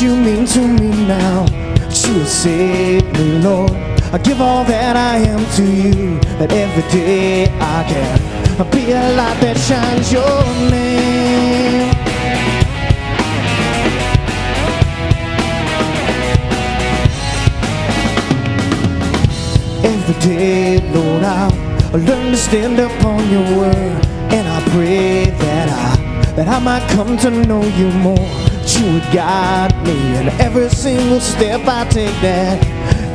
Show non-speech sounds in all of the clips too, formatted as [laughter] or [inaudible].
you mean to me now. You have saved me, Lord. I give all that I am to you, that every day I can be a light that shines your name. Every day, Lord, I'll learn to stand upon your word, and I pray that I that I might come to know you more. You guide me in every single step I take. That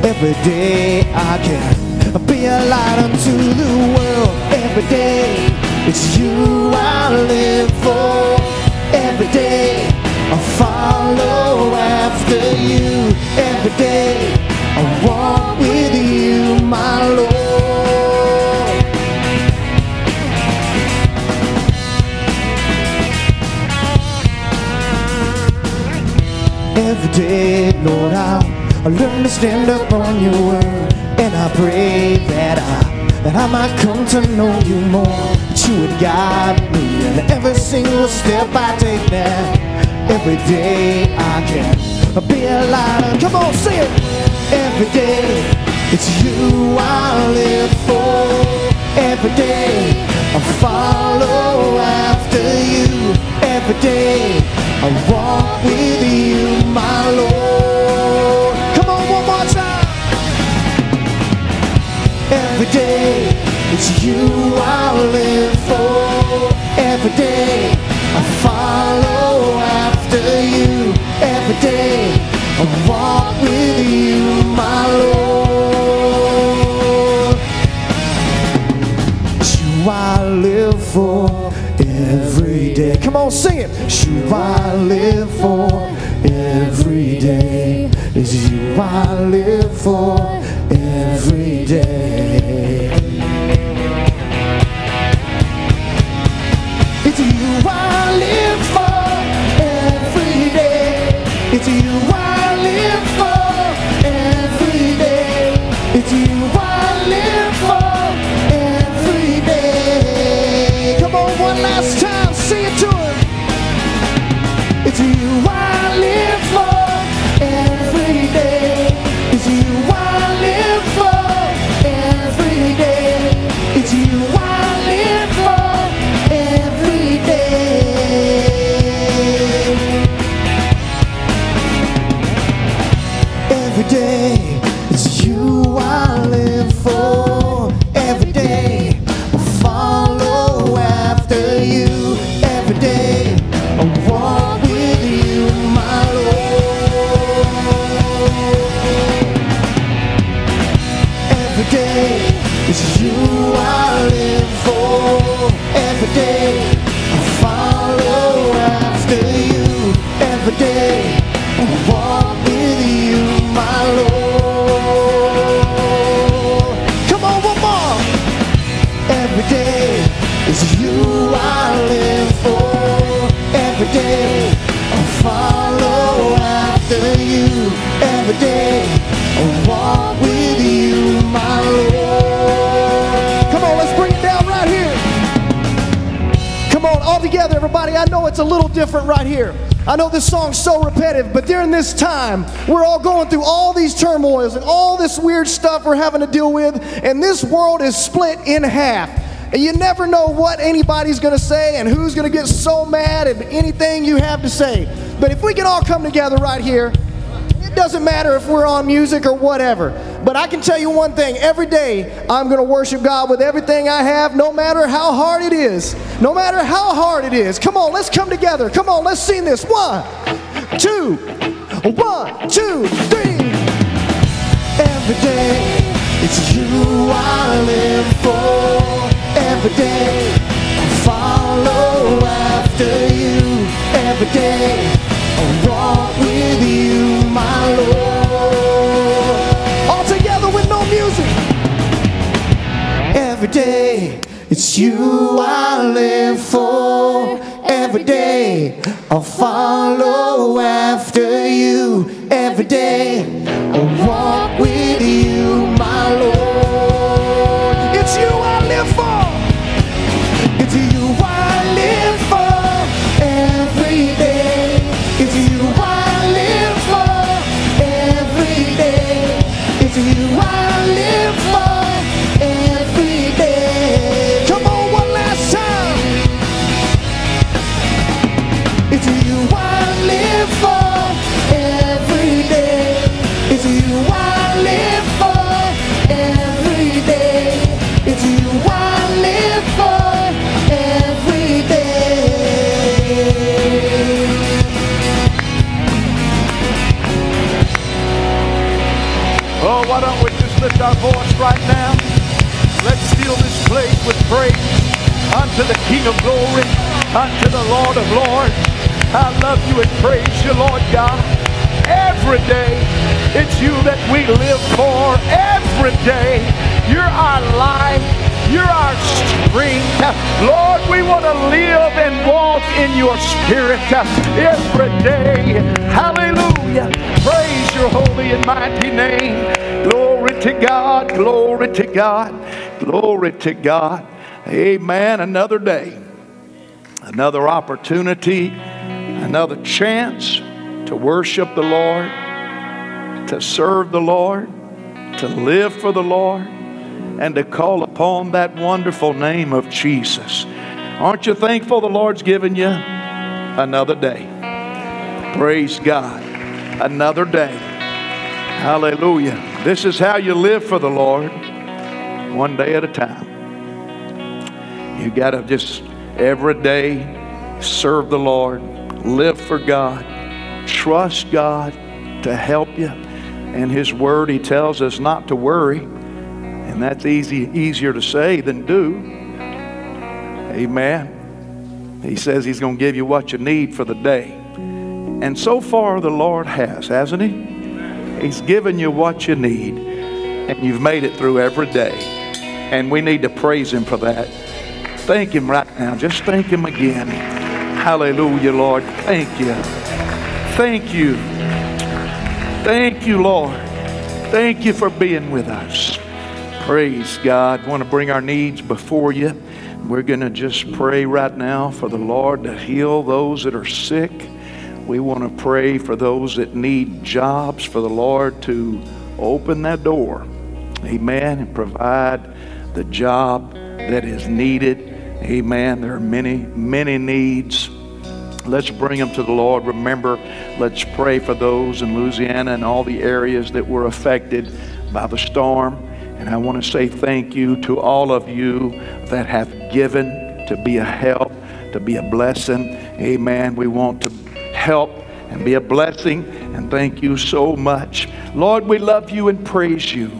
every day I can be a light unto the world. Every day, it's you I live for. Every day, I follow after you. Every day, I walk with you, my Lord. Every day, Lord, I'll, I'll learn to stand up on your word, and I pray that I that I might come to know you more. That you would guide me in every single step I take. That every day I can be a light. Come on, sing it. Every day, it's you I live for. Every day, I follow after you. Every day, I walk with you, my Lord. Come on, one more time. Every day, it's you I live for. Every day, I follow after you. Every day, I walk with you, my Lord. It's you I live for day. Come on, sing it. You I live for every day. It's you I live for every day. It's a little different right here. I know this song's so repetitive, but during this time, we're all going through all these turmoils and all this weird stuff we're having to deal with, and this world is split in half. And you never know what anybody's gonna say and who's gonna get so mad at anything you have to say. But if we can all come together right here, it doesn't matter if we're on music or whatever. But I can tell you one thing every day I'm going to worship God with everything I have, no matter how hard it is. No matter how hard it is. Come on, let's come together. Come on, let's sing this. One, two, one, two, three. Every day it's you I live for. Every day I follow after you. Every day I walk with you, my Lord. It's you I live for. Every day I'll follow after you. Every day I'll walk lift our voice right now. Let's fill this place with praise unto the King of glory, unto the Lord of lords. I love you and praise you, Lord God. Every day, it's you that we live for. Every day, you're our life. You're our strength. Lord, we want to live and walk in your spirit every day. Hallelujah. Praise your holy and mighty name. To God. Glory to God. Glory to God. Amen. Another day. Another opportunity. Another chance to worship the Lord, to serve the Lord, to live for the Lord and to call upon that wonderful name of Jesus. Aren't you thankful the Lord's given you another day? Praise God. Another day. Hallelujah. This is how you live for the Lord, one day at a time. You got to just every day serve the Lord, live for God, trust God to help you. And His Word, He tells us not to worry and that's easy, easier to say than do. Amen. He says He's going to give you what you need for the day. And so far, the Lord has, hasn't He? He's given you what you need, and you've made it through every day. And we need to praise Him for that. Thank Him right now. Just thank Him again. Hallelujah, Lord. Thank you. Thank you. Thank you, Lord. Thank you for being with us. Praise God. I want to bring our needs before you. We're going to just pray right now for the Lord to heal those that are sick. We want to pray for those that need jobs, for the Lord to open that door. Amen. And provide the job that is needed. Amen. There are many, many needs. Let's bring them to the Lord. Remember, let's pray for those in Louisiana and all the areas that were affected by the storm. And I want to say thank you to all of you that have given to be a help, to be a blessing. Amen. We want to help and be a blessing. And thank you so much. Lord, we love you and praise you.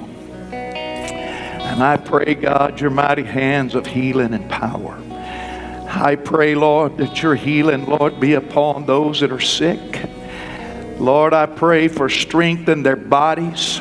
And I pray, God, your mighty hands of healing and power. I pray, Lord, that your healing, Lord, be upon those that are sick. Lord, I pray for strength in their bodies.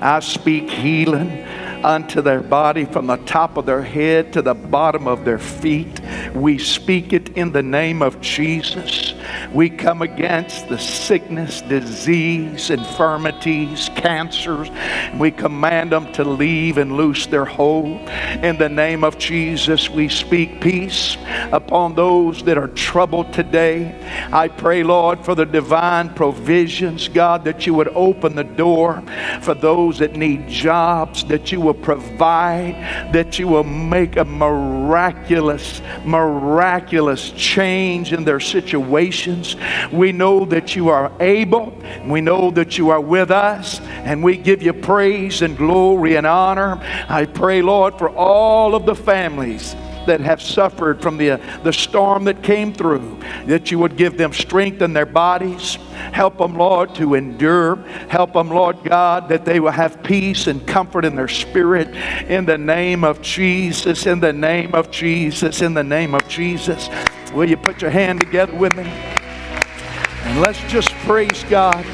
I speak healing unto their body from the top of their head to the bottom of their feet. We speak it in the name of Jesus. We come against the sickness, disease, infirmities, cancers. We command them to leave and loose their hold. In the name of Jesus, we speak peace upon those that are troubled today. I pray, Lord, for the divine provisions, God, that you would open the door for those that need jobs, that you will provide, that you will make a miraculous, miraculous change in their situations. We know that you are able, we know that you are with us, and we give you praise and glory and honor. I pray, Lord, for all of the families that have suffered from the, the storm that came through, that you would give them strength in their bodies. Help them, Lord, to endure. Help them, Lord God, that they will have peace and comfort in their spirit. In the name of Jesus, in the name of Jesus, in the name of Jesus. Will you put your hand together with me? And let's just praise God.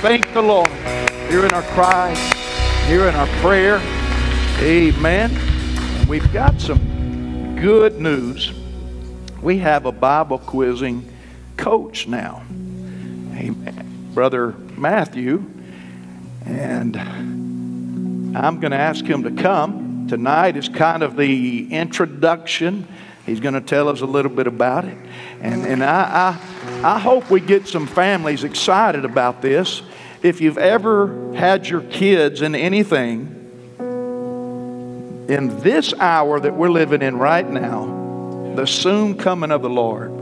Thank the Lord. Hearing our cries, hearing our prayer. Amen. And we've got some good news. We have a Bible quizzing coach now. Amen. Brother Matthew. And I'm going to ask him to come. Tonight is kind of the introduction. He's going to tell us a little bit about it. And, and I, I, I hope we get some families excited about this. If you've ever had your kids in anything, in this hour that we're living in right now, the soon coming of the Lord,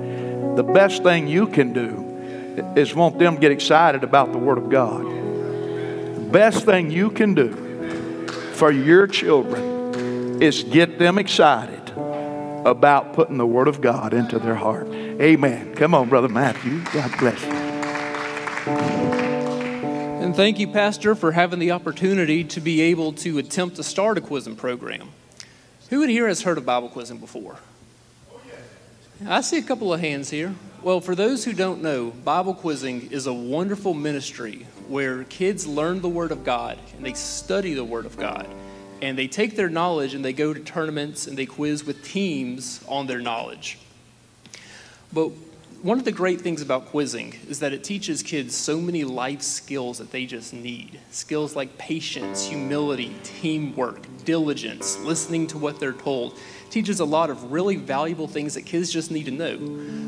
the best thing you can do is want them to get excited about the Word of God. The best thing you can do for your children is get them excited about putting the Word of God into their heart. Amen. Come on, Brother Matthew. God bless you. And thank you, Pastor, for having the opportunity to be able to attempt to start a quizzing program. Who in here has heard of Bible quizzing before? I see a couple of hands here. Well, for those who don't know, Bible quizzing is a wonderful ministry where kids learn the Word of God and they study the Word of God. And they take their knowledge and they go to tournaments and they quiz with teams on their knowledge. But one of the great things about quizzing is that it teaches kids so many life skills that they just need. Skills like patience, humility, teamwork, diligence, listening to what they're told. It teaches a lot of really valuable things that kids just need to know.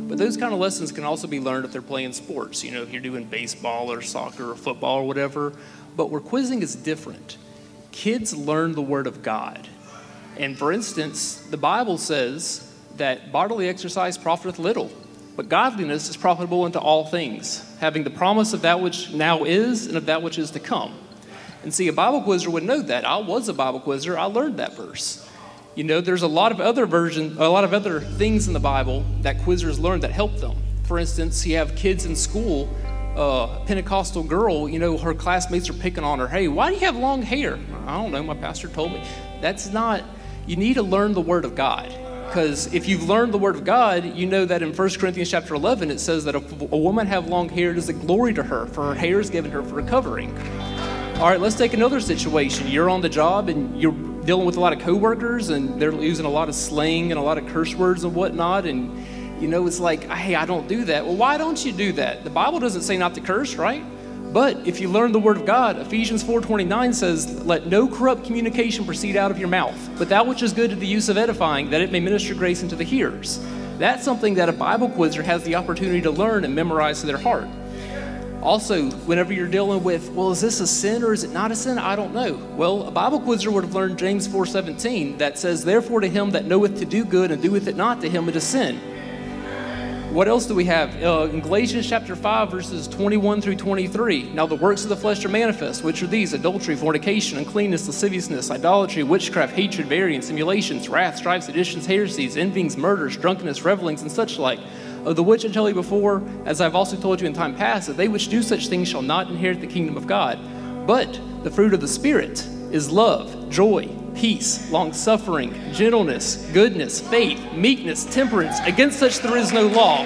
But those kind of lessons can also be learned if they're playing sports, you know, if you're doing baseball or soccer or football or whatever. But where quizzing is different, kids learn the Word of God. And for instance, the Bible says that bodily exercise profiteth little but godliness is profitable unto all things, having the promise of that which now is and of that which is to come. And see, a Bible quizzer would know that. I was a Bible quizzer, I learned that verse. You know, there's a lot of other versions, a lot of other things in the Bible that quizzers learn that help them. For instance, you have kids in school, uh, Pentecostal girl, you know, her classmates are picking on her. Hey, why do you have long hair? I don't know, my pastor told me. That's not, you need to learn the Word of God because if you've learned the word of God, you know that in 1 Corinthians chapter 11 it says that if a woman have long hair, it is a glory to her, for her hair is given her for a covering. All right, let's take another situation. You're on the job and you're dealing with a lot of coworkers, and they're using a lot of slang and a lot of curse words and whatnot, and you know it's like, hey, I don't do that. Well, why don't you do that? The Bible doesn't say not to curse, right? But if you learn the word of God, Ephesians 4:29 says, "Let no corrupt communication proceed out of your mouth, but that which is good to the use of edifying, that it may minister grace unto the hearers." That's something that a Bible quizzer has the opportunity to learn and memorize to their heart. Also, whenever you're dealing with, well, is this a sin or is it not a sin? I don't know. Well, a Bible quizzer would have learned James 4:17 that says, "Therefore to him that knoweth to do good and doeth it not, to him it is sin." What else do we have? Uh, in Galatians chapter 5, verses 21 through 23. Now the works of the flesh are manifest, which are these adultery, fornication, uncleanness, lasciviousness, idolatry, witchcraft, hatred, variance, simulations, wrath, strife, seditions, heresies, envyings, murders, drunkenness, revelings, and such like. Of the which I tell you before, as I've also told you in time past, that they which do such things shall not inherit the kingdom of God. But the fruit of the Spirit is love, joy, peace, long suffering, gentleness, goodness, faith, meekness, temperance. Against such there is no law.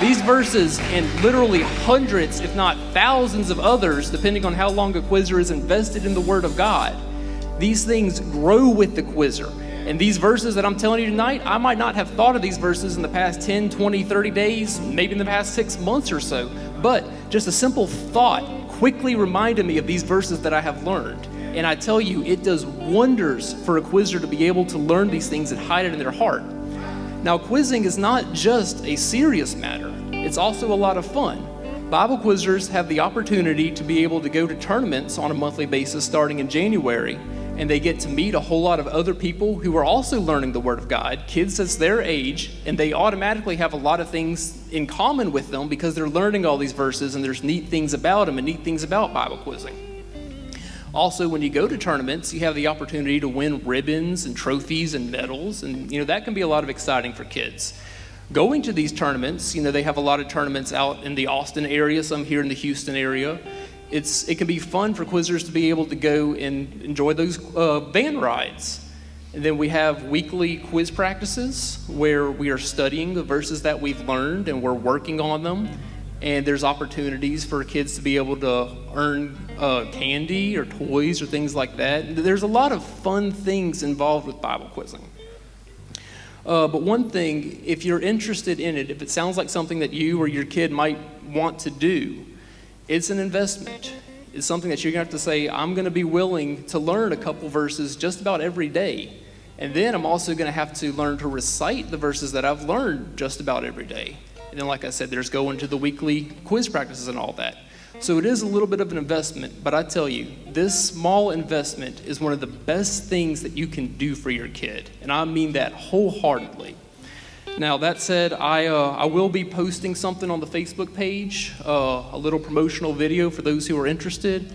These verses and literally hundreds, if not thousands of others, depending on how long a quizzer is invested in the Word of God, these things grow with the quizzer. And these verses that I'm telling you tonight, I might not have thought of these verses in the past 10, 20, 30 days, maybe in the past six months or so, but just a simple thought quickly reminded me of these verses that I have learned. And I tell you, it does wonders for a quizzer to be able to learn these things and hide it in their heart. Now, quizzing is not just a serious matter, it's also a lot of fun. Bible quizzers have the opportunity to be able to go to tournaments on a monthly basis starting in January, and they get to meet a whole lot of other people who are also learning the Word of God, kids that's their age, and they automatically have a lot of things in common with them because they're learning all these verses and there's neat things about them and neat things about Bible quizzing. Also, when you go to tournaments, you have the opportunity to win ribbons and trophies and medals, and you know that can be a lot of exciting for kids. Going to these tournaments, you know they have a lot of tournaments out in the Austin area, some here in the Houston area. It's it can be fun for quizzers to be able to go and enjoy those uh, van rides. And then we have weekly quiz practices where we are studying the verses that we've learned and we're working on them and there's opportunities for kids to be able to earn uh, candy or toys or things like that. There's a lot of fun things involved with Bible quizzing. Uh, but one thing, if you're interested in it, if it sounds like something that you or your kid might want to do, it's an investment. It's something that you're going to have to say, I'm going to be willing to learn a couple verses just about every day. And then I'm also going to have to learn to recite the verses that I've learned just about every day. And then, like I said, there's going to the weekly quiz practices and all that. So it is a little bit of an investment, but I tell you, this small investment is one of the best things that you can do for your kid. And I mean that wholeheartedly. Now, that said, I, uh, I will be posting something on the Facebook page, uh, a little promotional video for those who are interested.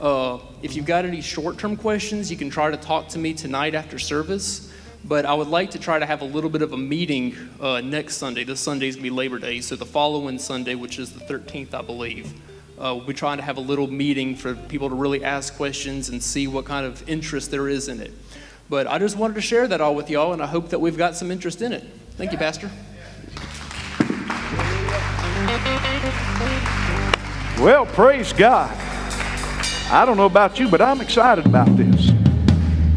Uh, if you've got any short term questions, you can try to talk to me tonight after service. But I would like to try to have a little bit of a meeting uh, next Sunday. This Sunday is going to be Labor Day, so the following Sunday, which is the 13th, I believe, uh, we'll be trying to have a little meeting for people to really ask questions and see what kind of interest there is in it. But I just wanted to share that all with y'all, and I hope that we've got some interest in it. Thank you, Pastor. Well, praise God. I don't know about you, but I'm excited about this.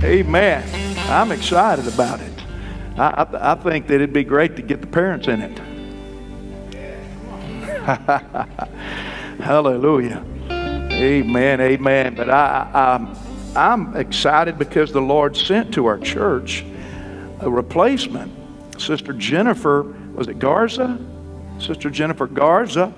Amen. I'm excited about it. I, I, I think that it'd be great to get the parents in it. [laughs] Hallelujah. Amen. Amen. But I, I, I'm excited because the Lord sent to our church a replacement. Sister Jennifer, was it Garza? Sister Jennifer Garza.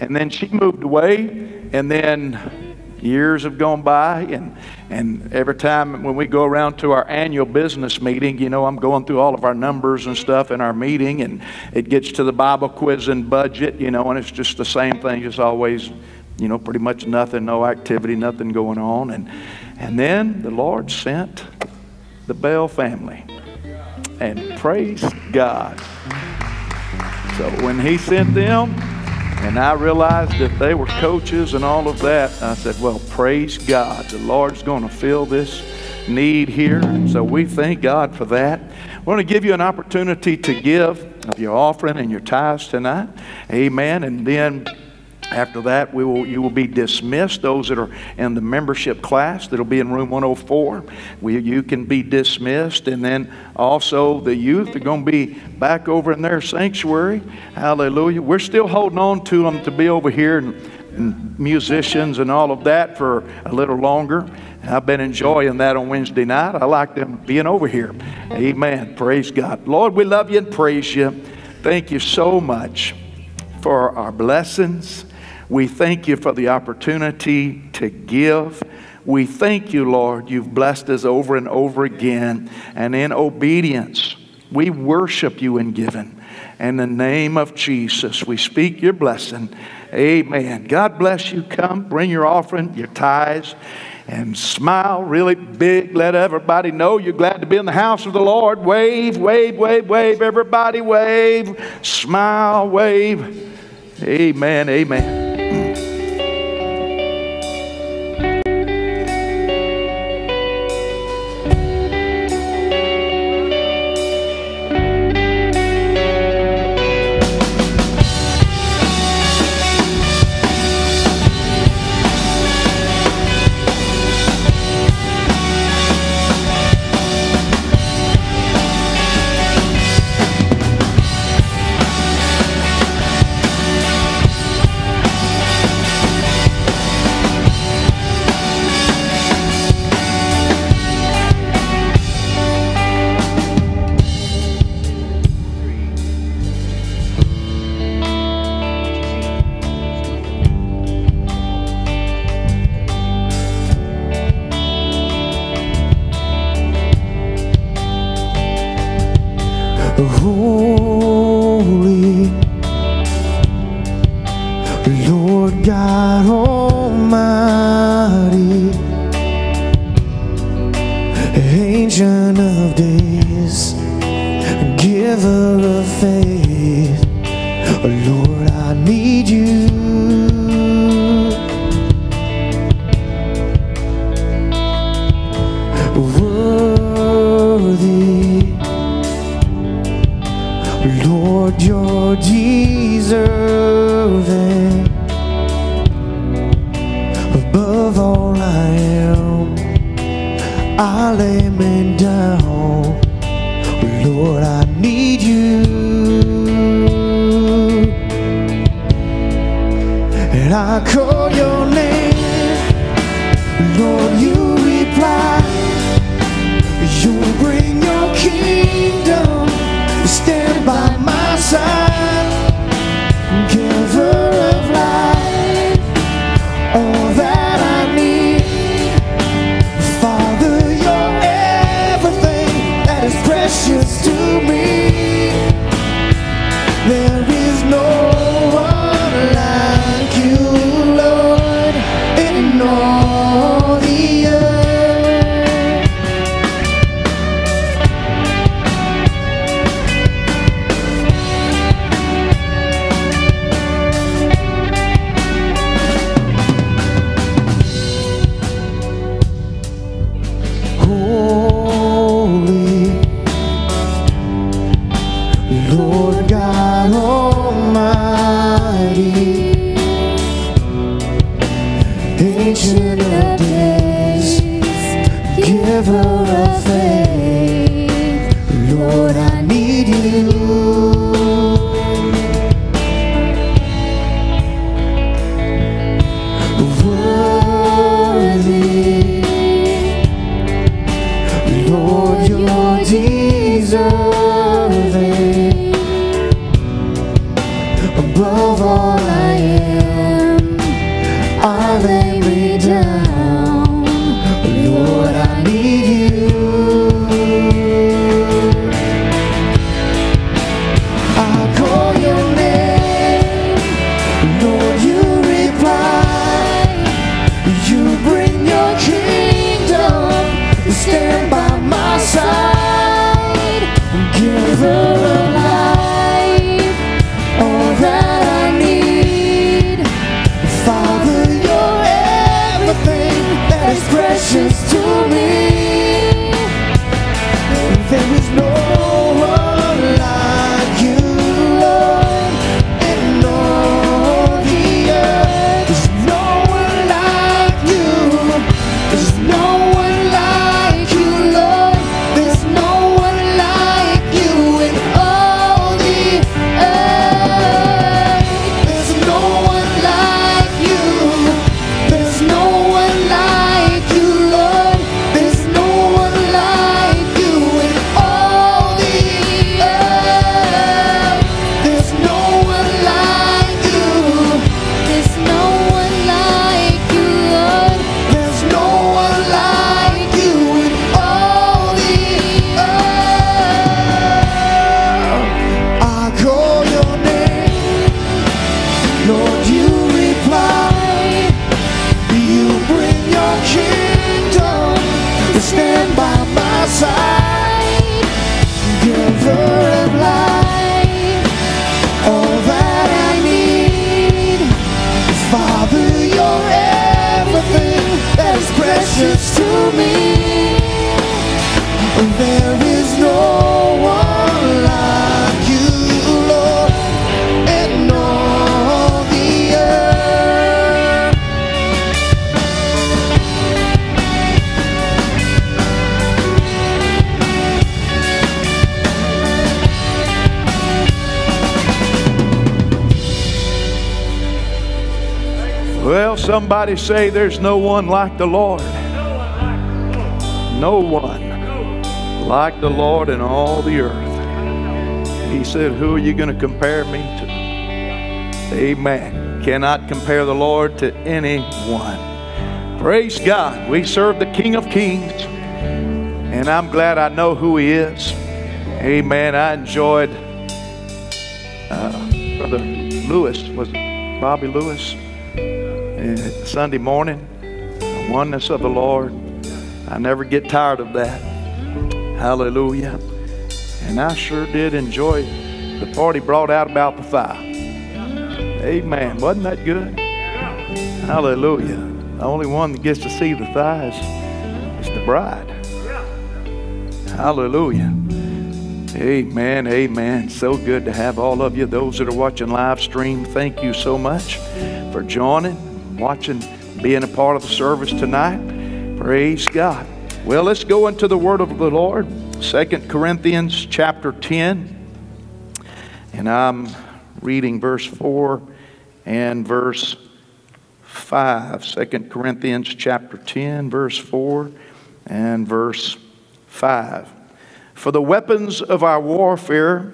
And then she moved away. And then years have gone by. And, and every time when we go around to our annual business meeting, you know, I'm going through all of our numbers and stuff in our meeting. And it gets to the Bible quiz and budget, you know, and it's just the same thing, just always, you know, pretty much nothing, no activity, nothing going on. And, and then the Lord sent the Bell family. And praise God. So when He sent them, and I realized that they were coaches and all of that, I said, Well, praise God. The Lord's going to fill this need here. So we thank God for that. We're going to give you an opportunity to give of your offering and your tithes tonight. Amen. And then after that, we will, you will be dismissed. Those that are in the membership class, that'll be in room 104, we, you can be dismissed. And then also the youth are going to be back over in their sanctuary. Hallelujah. We're still holding on to them to be over here and, and musicians and all of that for a little longer. I've been enjoying that on Wednesday night. I like them being over here. Amen. Praise God. Lord, we love you and praise you. Thank you so much for our blessings. We thank you for the opportunity to give. We thank you, Lord. You've blessed us over and over again. And in obedience, we worship you in giving. In the name of Jesus, we speak your blessing. Amen. God bless you. Come, bring your offering, your tithes, and smile really big. Let everybody know you're glad to be in the house of the Lord. Wave, wave, wave, wave. Everybody wave. Smile, wave. Amen. Amen. Lord, you're deserving above all I am. I lay me down, Lord, I need you, and I call your name, Lord, you reply. You bring your kingdom, stand somebody say there's no one like the Lord. No one like the Lord in all the earth. He said, Who are you going to compare me to? Amen. Cannot compare the Lord to anyone. Praise God. We serve the King of Kings. And I'm glad I know who He is. Amen. I enjoyed uh, Brother Lewis, was Bobby Lewis? Sunday morning, the oneness of the Lord. I never get tired of that. Hallelujah. And I sure did enjoy the party brought out about the thigh. Amen. Wasn't that good? Hallelujah. The only one that gets to see the thighs is the bride. Hallelujah. Amen. Amen. So good to have all of you. Those that are watching live stream, thank you so much for joining, watching, being a part of the service tonight. Praise God. Well, let's go into the word of the Lord. Second Corinthians chapter 10. And I'm reading verse 4 and verse 5. 2 Corinthians chapter 10, verse 4 and verse 5. For the weapons of our warfare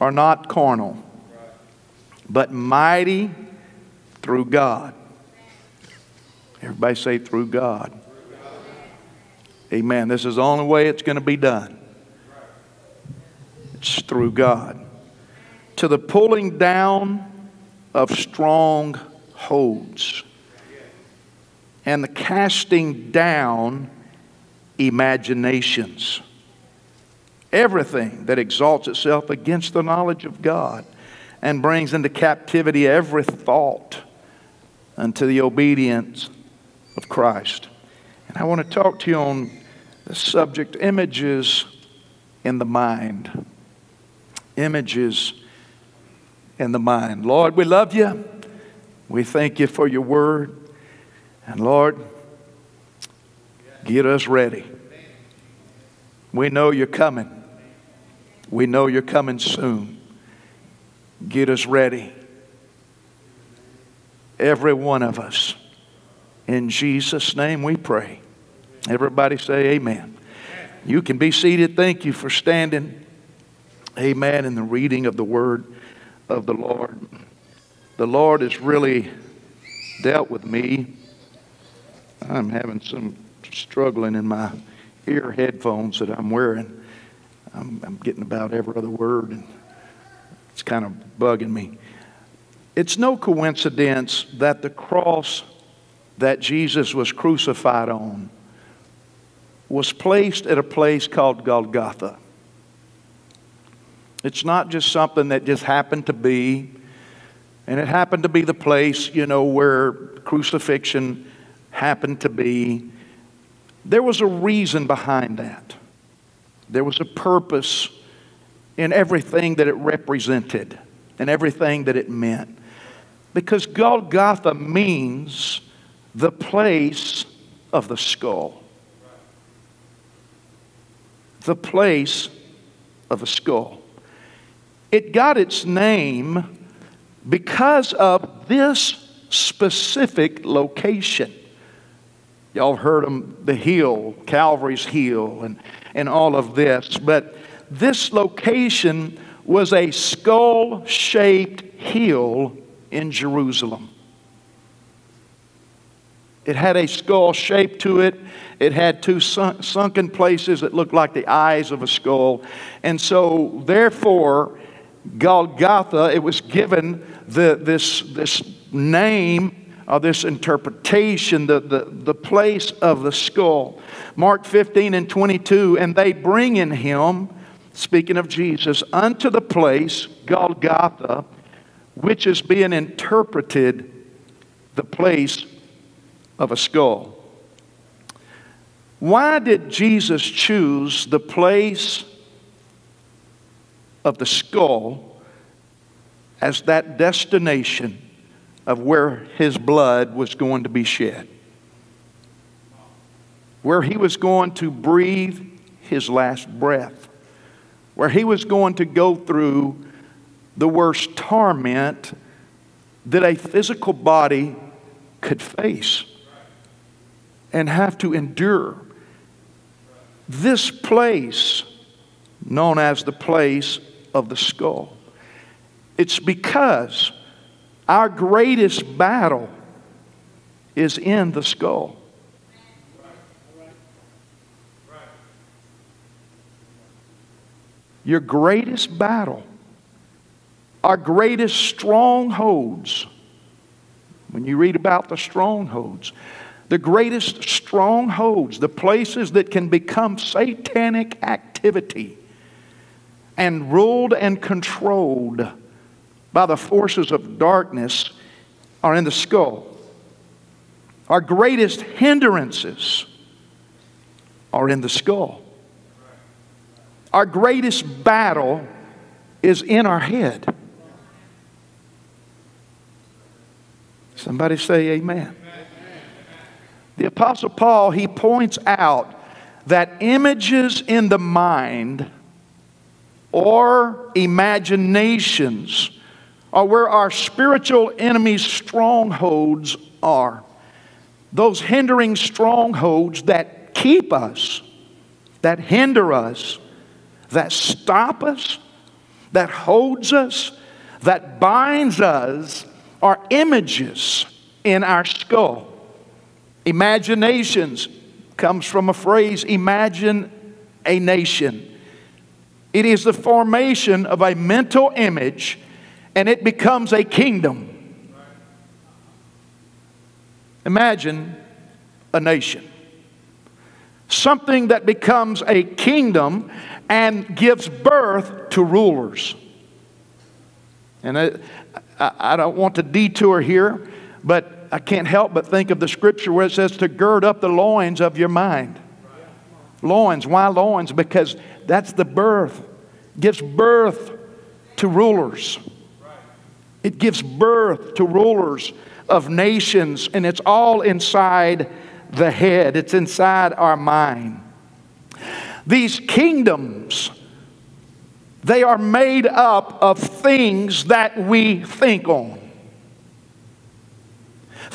are not carnal, but mighty through God. Everybody say, through God. Amen. This is the only way it's going to be done. It's through God. To the pulling down of strong holds and the casting down imaginations. Everything that exalts itself against the knowledge of God and brings into captivity every thought unto the obedience of Christ. And I want to talk to you on the subject images in the mind. Images in the mind. Lord, we love you. We thank you for your word. And Lord, get us ready. We know you're coming. We know you're coming soon. Get us ready. Every one of us. In Jesus' name we pray. Everybody say amen. You can be seated. Thank you for standing. Amen. In the reading of the word of the Lord. The Lord has really dealt with me. I'm having some struggling in my ear headphones that I'm wearing. I'm, I'm getting about every other word, and it's kind of bugging me. It's no coincidence that the cross that Jesus was crucified on was placed at a place called Golgotha. It's not just something that just happened to be, and it happened to be the place, you know, where crucifixion happened to be. There was a reason behind that. There was a purpose in everything that it represented and everything that it meant. Because Golgotha means the place of the skull. The place of the skull. It got its name because of this specific location. Y'all heard them, the hill, Calvary's hill, and, and all of this. But this location was a skull shaped hill in Jerusalem. It had a skull shape to it. It had two sunken places that looked like the eyes of a skull. And so, therefore, Golgotha, it was given the, this, this name or this interpretation, the, the, the place of the skull. Mark 15 and 22, and they bring in him, speaking of Jesus, unto the place, Golgotha, which is being interpreted the place of a skull. Why did Jesus choose the place of the skull as that destination of where his blood was going to be shed? Where he was going to breathe his last breath, where he was going to go through the worst torment that a physical body could face and have to endure. This place, known as the place of the skull, it's because our greatest battle is in the skull. Your greatest battle our greatest strongholds. When you read about the strongholds, the greatest strongholds, the places that can become satanic activity and ruled and controlled by the forces of darkness, are in the skull. Our greatest hindrances are in the skull. Our greatest battle is in our head. Somebody say amen. The Apostle Paul, he points out that images in the mind or imaginations are where our spiritual enemies' strongholds are. Those hindering strongholds that keep us, that hinder us, that stop us, that holds us, that binds us are images in our skull. Imaginations comes from a phrase, imagine a nation. It is the formation of a mental image and it becomes a kingdom. Imagine a nation. Something that becomes a kingdom and gives birth to rulers. And I, I, don't want to detour here, but I can't help but think of the scripture where it says to gird up the loins of your mind. Loins. Why loins? Because that's the birth, gives birth to rulers. It gives birth to rulers of nations, and it's all inside the head, it's inside our mind. These kingdoms, they are made up of things that we think on,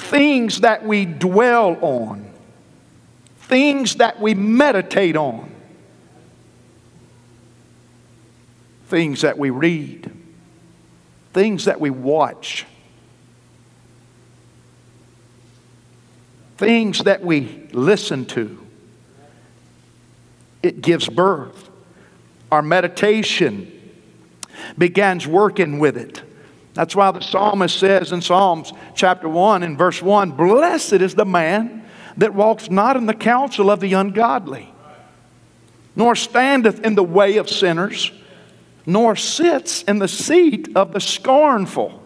things that we dwell on, things that we meditate on, things that we read, things that we watch. things that we listen to. It gives birth. Our meditation begins working with it. That's why the psalmist says in Psalms chapter 1 and verse 1 Blessed is the man that walks not in the counsel of the ungodly, nor standeth in the way of sinners, nor sits in the seat of the scornful.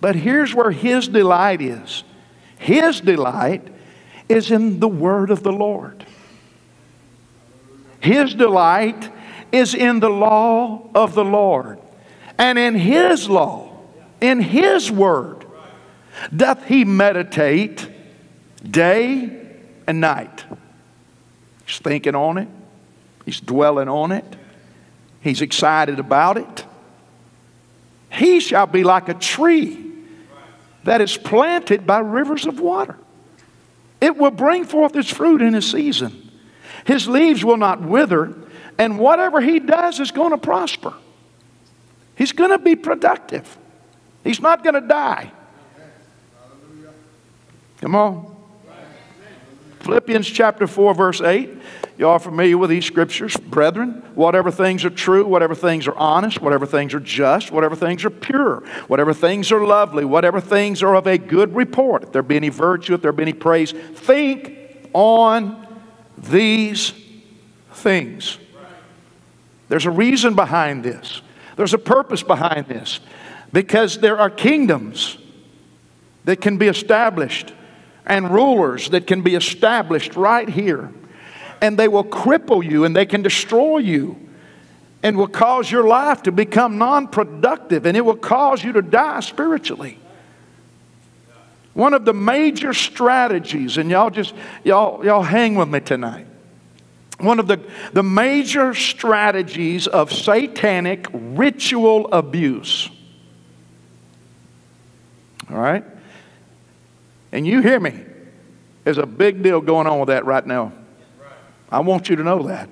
But here's where his delight is his delight is in the word of the Lord. His delight is in the law of the Lord. And in His law, in His word, doth He meditate day and night. He's thinking on it, He's dwelling on it, He's excited about it. He shall be like a tree that is planted by rivers of water. It will bring forth its fruit in its season. His leaves will not wither, and whatever he does is going to prosper. He's going to be productive. He's not going to die. Come on. Philippians chapter 4, verse 8. You are familiar with these scriptures. Brethren, whatever things are true, whatever things are honest, whatever things are just, whatever things are pure, whatever things are lovely, whatever things are of a good report, if there be any virtue, if there be any praise, think on these things. There's a reason behind this, there's a purpose behind this, because there are kingdoms that can be established and rulers that can be established right here and they will cripple you and they can destroy you and will cause your life to become non productive and it will cause you to die spiritually. One of the major strategies, and y'all just, y'all, y'all hang with me tonight. One of the, the major strategies of satanic ritual abuse. All right? And you hear me. There's a big deal going on with that right now. I want you to know that.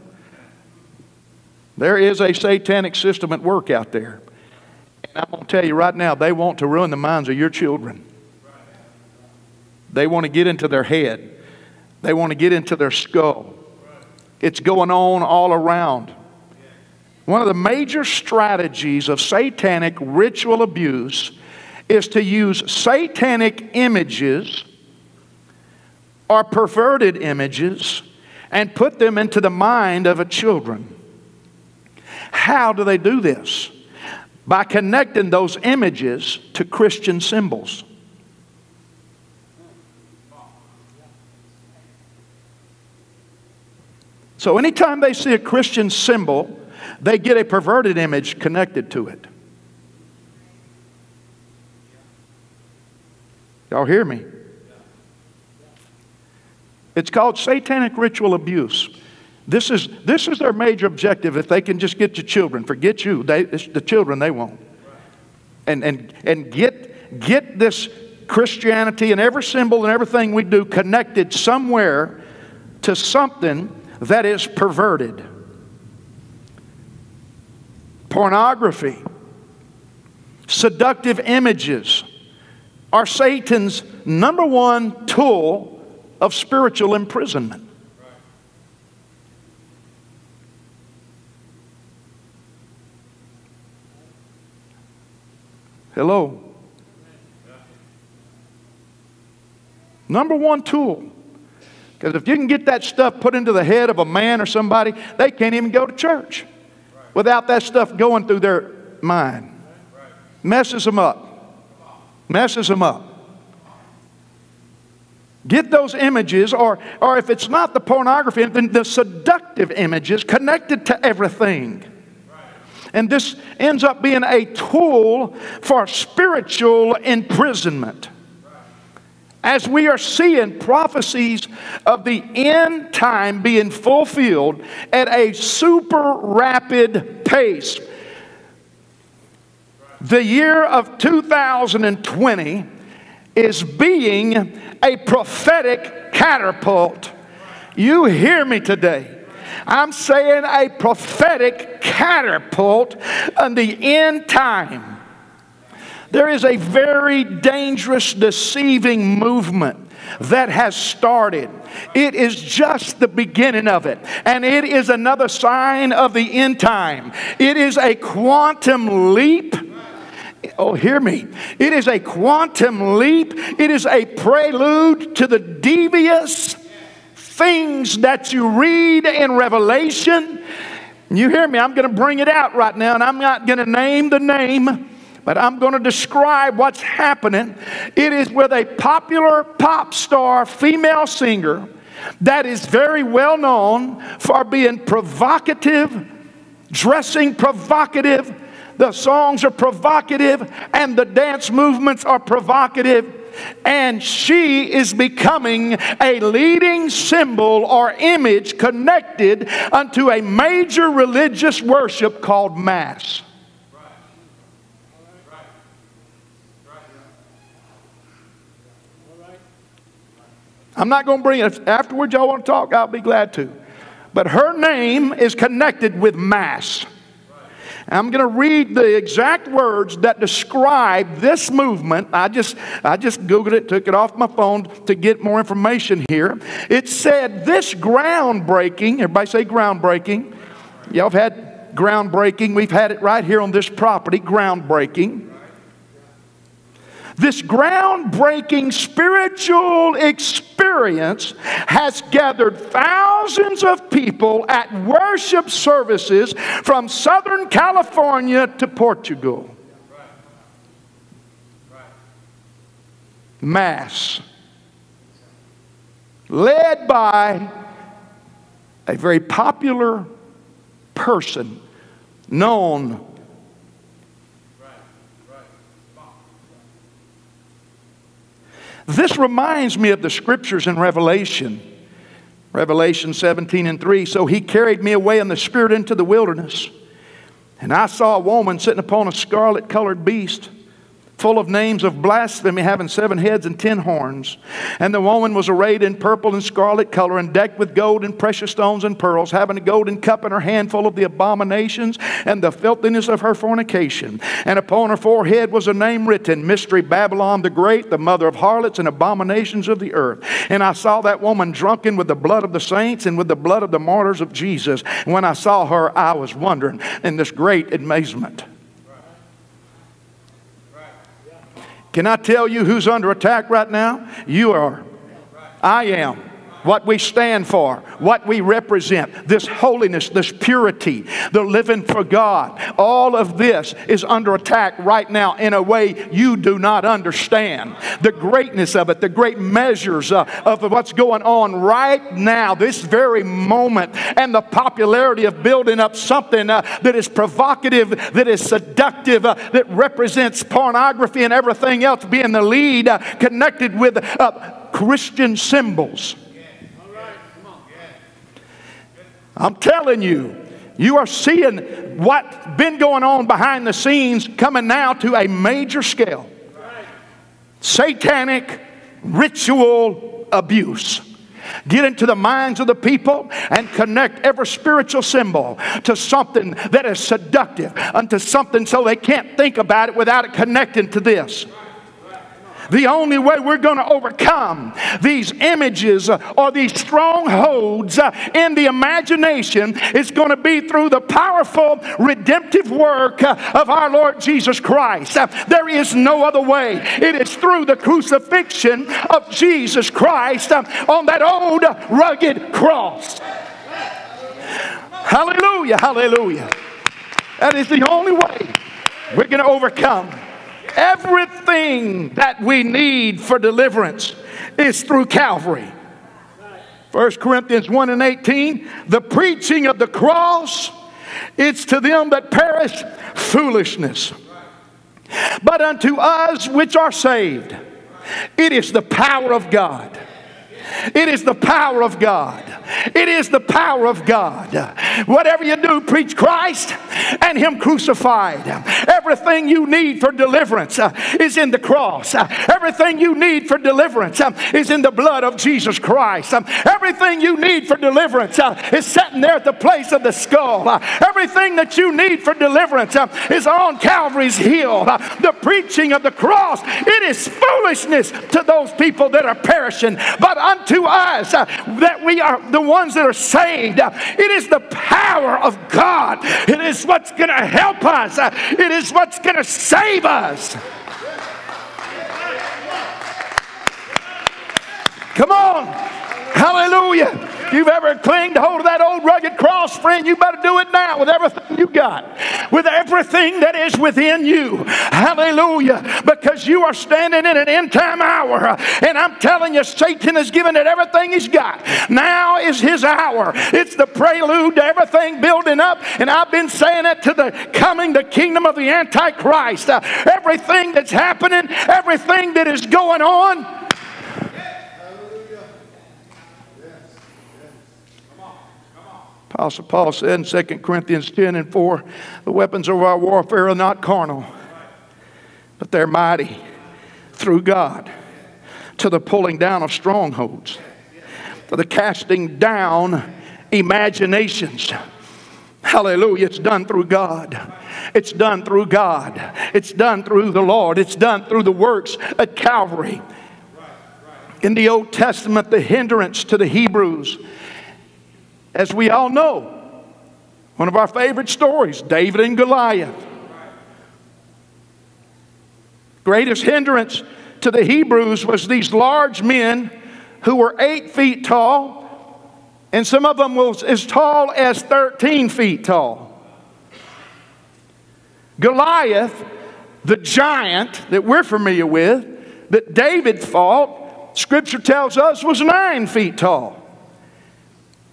There is a satanic system at work out there. And I'm going to tell you right now, they want to ruin the minds of your children. They want to get into their head, they want to get into their skull. It's going on all around. One of the major strategies of satanic ritual abuse is to use satanic images or perverted images and put them into the mind of a children. How do they do this? By connecting those images to Christian symbols. So anytime they see a Christian symbol, they get a perverted image connected to it. Y'all hear me? It's called satanic ritual abuse. This is, this is their major objective. If they can just get your children, forget you, they, the children they won't. And, and, and get, get this Christianity and every symbol and everything we do connected somewhere to something that is perverted. Pornography, seductive images are Satan's number one tool of spiritual imprisonment. Hello. Number one tool. Because if you can get that stuff put into the head of a man or somebody, they can't even go to church without that stuff going through their mind. Messes them up. Messes them up. Get those images, or, or if it's not the pornography, then the seductive images connected to everything. And this ends up being a tool for spiritual imprisonment. As we are seeing prophecies of the end time being fulfilled at a super rapid pace, the year of 2020 is being a prophetic catapult. You hear me today. I'm saying a prophetic catapult on the end time. There is a very dangerous, deceiving movement that has started. It is just the beginning of it. And it is another sign of the end time. It is a quantum leap. Oh, hear me. It is a quantum leap. It is a prelude to the devious things that you read in Revelation. You hear me? I'm going to bring it out right now, and I'm not going to name the name but I'm going to describe what's happening. It is with a popular pop star female singer that is very well known for being provocative, dressing provocative. The songs are provocative, and the dance movements are provocative. And she is becoming a leading symbol or image connected unto a major religious worship called Mass. I'm not going to bring it. Afterwards, y'all want to talk, I'll be glad to. But her name is connected with Mass. I'm going to read the exact words that describe this movement. I just, I just Googled it, took it off my phone to get more information here. It said this groundbreaking, everybody say groundbreaking. Y'all have had groundbreaking. We've had it right here on this property, groundbreaking. This groundbreaking spiritual experience has gathered thousands of people at worship services from Southern California to Portugal. Mass. Led by a very popular person known This reminds me of the scriptures in Revelation. Revelation 17 and 3. So he carried me away in the spirit into the wilderness. And I saw a woman sitting upon a scarlet colored beast full of names of blasphemy, having seven heads and ten horns. And the woman was arrayed in purple and scarlet color, and decked with gold and precious stones and pearls, having a golden cup in her hand full of the abominations and the filthiness of her fornication. And upon her forehead was a name written Mystery Babylon the Great, the mother of harlots and abominations of the earth. And I saw that woman drunken with the blood of the saints and with the blood of the martyrs of Jesus. And when I saw her, I was wondering in this great amazement. Can I tell you who's under attack right now? You are. I am what we stand for, what we represent, this holiness, this purity, the living for God. All of this is under attack right now in a way you do not understand. The greatness of it, the great measures uh, of what's going on right now, this very moment, and the popularity of building up something uh, that is provocative, that is seductive, uh, that represents pornography and everything else being the lead uh, connected with uh, Christian symbols. I'm telling you, you are seeing what's been going on behind the scenes coming now to a major scale. Satanic ritual abuse. Get into the minds of the people and connect every spiritual symbol to something that is seductive, unto something so they can't think about it without it connecting to this. The only way we're going to overcome these images uh, or these strongholds uh, in the imagination is going to be through the powerful redemptive work uh, of our Lord Jesus Christ. There is no other way. It is through the crucifixion of Jesus Christ on that old rugged cross. Hallelujah, hallelujah. That is the only way we're going to overcome. Everything that we need for deliverance is through Calvary. 1 Corinthians 1 and 18, the preaching of the cross It's to them that perish foolishness. But unto us which are saved, it is the power of God. It is the power of God. It is the power of God. Whatever you do, preach Christ and Him crucified. Everything you need for deliverance uh, is in the cross. Uh, everything you need for deliverance uh, is in the blood of Jesus Christ. Everything you need for deliverance is sitting there at the place of the skull. Everything that you need for deliverance is on Calvary's hill. The preaching of the cross, it is foolishness to those people that are perishing, but unto us uh, that we are the ones that are saved, uh, it is the power of God. It is what's going to help us. Uh, it is what's going to save us. Come on. Hallelujah. You've ever clinged to hold of that old rugged cross, friend, you better do it now with everything you've got, with everything that is within you. Hallelujah. Because you are standing in an end time hour. And I'm telling you, Satan has given it everything he's got. Now is his hour. It's the prelude to everything building up. And I've been saying it to the coming, the kingdom of the Antichrist. Uh, everything that's happening, everything that is going on Apostle Paul said in 2 Corinthians 10 and 4 the weapons of our warfare are not carnal, but they're mighty through God to the pulling down of strongholds, to the casting down imaginations. Hallelujah. It's done through God. It's done through God. It's done through the Lord. It's done through the works at Calvary. In the Old Testament, the hindrance to the Hebrews as we all know, one of our favorite stories David and Goliath. Greatest hindrance to the Hebrews was these large men who were eight feet tall, and some of them was as tall as 13 feet tall. Goliath, the giant that we're familiar with, that David fought, scripture tells us was nine feet tall.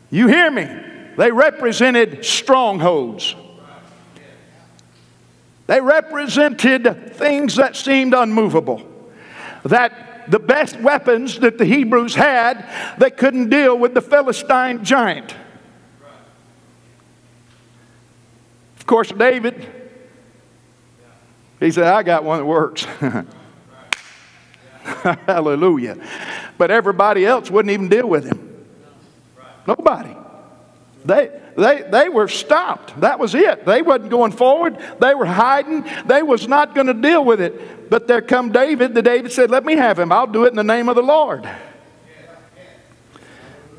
You hear me? They represented strongholds. They represented things that seemed unmovable. That the best weapons that the Hebrews had, they couldn't deal with the Philistine giant. Of course, David, he said, I got one that works. [laughs] Hallelujah. But everybody else wouldn't even deal with him. Nobody. They, they, they were stopped. That was it. They wasn't going forward. They were hiding. They was not going to deal with it. But there come David. The David said, let me have him. I'll do it in the name of the Lord.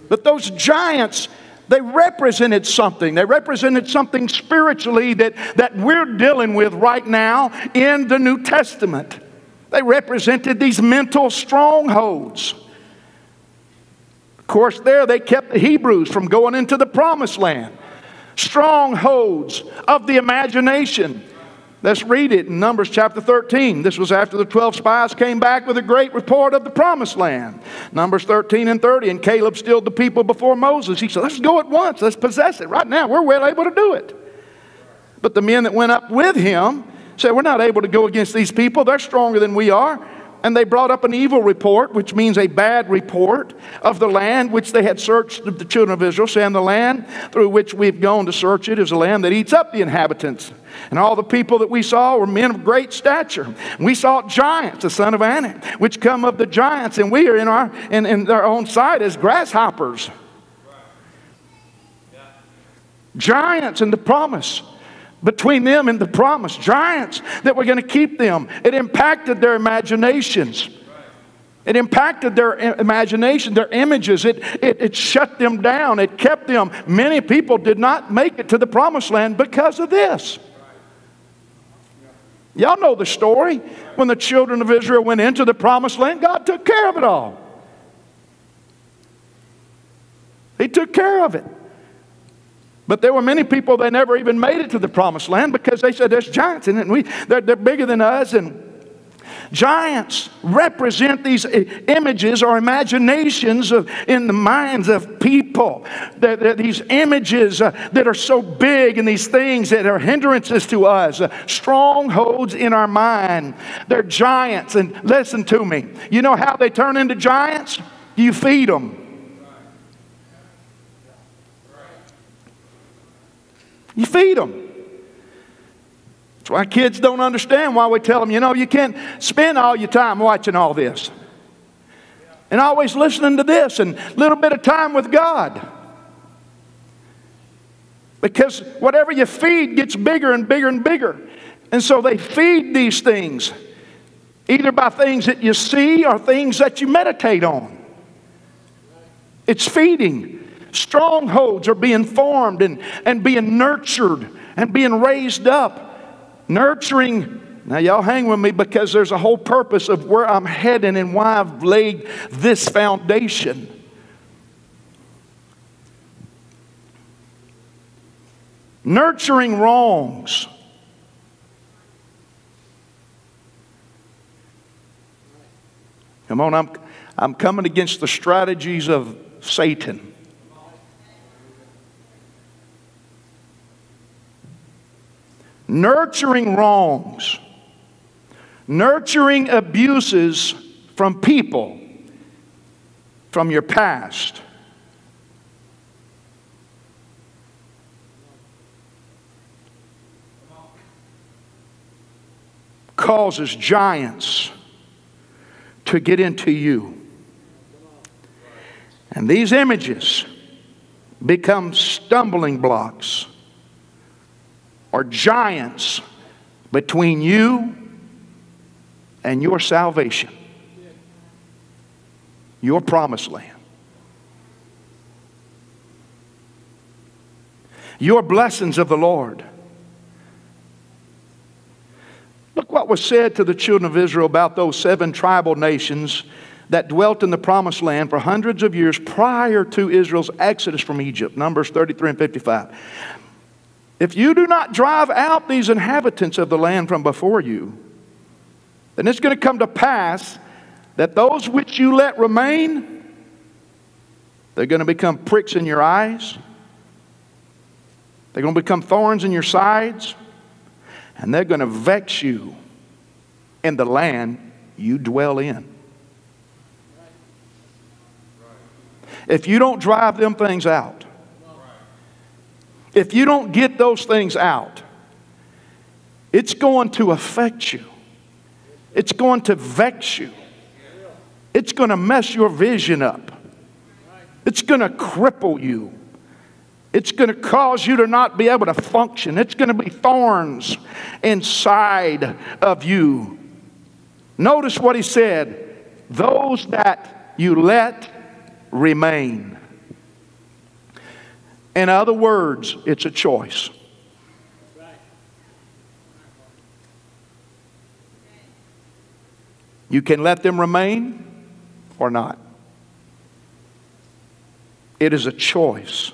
But those giants, they represented something. They represented something spiritually that, that we're dealing with right now in the New Testament. They represented these mental strongholds course, there they kept the Hebrews from going into the promised land. Strongholds of the imagination. Let's read it in Numbers chapter 13. This was after the 12 spies came back with a great report of the promised land. Numbers 13 and 30. And Caleb stilled the people before Moses. He said, Let's go at once. Let's possess it right now. We're well able to do it. But the men that went up with him said, We're not able to go against these people. They're stronger than we are. And they brought up an evil report, which means a bad report of the land which they had searched of the children of Israel, saying, The land through which we've gone to search it is a land that eats up the inhabitants. And all the people that we saw were men of great stature. We saw giants, the son of Anak, which come of the giants, and we are in our, in, in our own sight as grasshoppers. Giants in the promise between them and the promise, giants that were going to keep them. It impacted their imaginations. It impacted their imagination, their images. It, it, it shut them down. It kept them. Many people did not make it to the promised land because of this. Y'all know the story. When the children of Israel went into the promised land, God took care of it all. He took care of it. But there were many people that never even made it to the promised land because they said there's giants in it and we, they're, they're bigger than us and Giants represent these images or imaginations of, in the minds of people. these images uh, that are so big and these things that are hindrances to us, uh, strongholds in our mind. They're giants. And listen to me. You know how they turn into giants? You feed them. You feed them. That's why kids don't understand why we tell them, you know, you can't spend all your time watching all this. And always listening to this and a little bit of time with God. Because whatever you feed gets bigger and bigger and bigger. And so they feed these things, either by things that you see or things that you meditate on. It's feeding. Strongholds are being formed and, and being nurtured and being raised up. Nurturing now, y'all hang with me because there's a whole purpose of where I'm heading and why I've laid this foundation. Nurturing wrongs. Come on, I'm, I'm coming against the strategies of Satan. Nurturing wrongs, nurturing abuses from people from your past. Causes giants to get into you. And these images become stumbling blocks are giants between you and your salvation, your promised land. Your blessings of the Lord. Look what was said to the children of Israel about those seven tribal nations that dwelt in the promised land for hundreds of years prior to Israel's exodus from Egypt. Numbers 33 and 55. If you do not drive out these inhabitants of the land from before you, then it's going to come to pass that those which you let remain, they're going to become pricks in your eyes. They're going to become thorns in your sides. And they're going to vex you in the land you dwell in. If you don't drive them things out, if you don't get those things out, it's going to affect you. It's going to vex you. It's going to mess your vision up. It's going to cripple you. It's going to cause you to not be able to function. It's going to be thorns inside of you. Notice what he said those that you let remain. In other words, it's a choice. You can let them remain or not. It is a choice.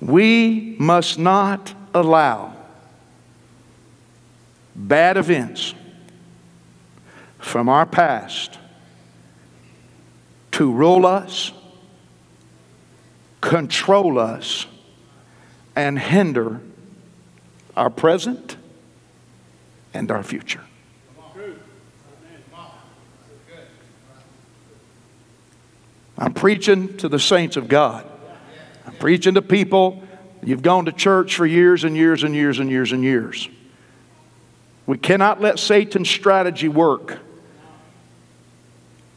We must not allow bad events from our past to rule us control us and hinder our present and our future. I'm preaching to the saints of God. I'm preaching to people. You've gone to church for years and years and years and years and years. We cannot let Satan's strategy work.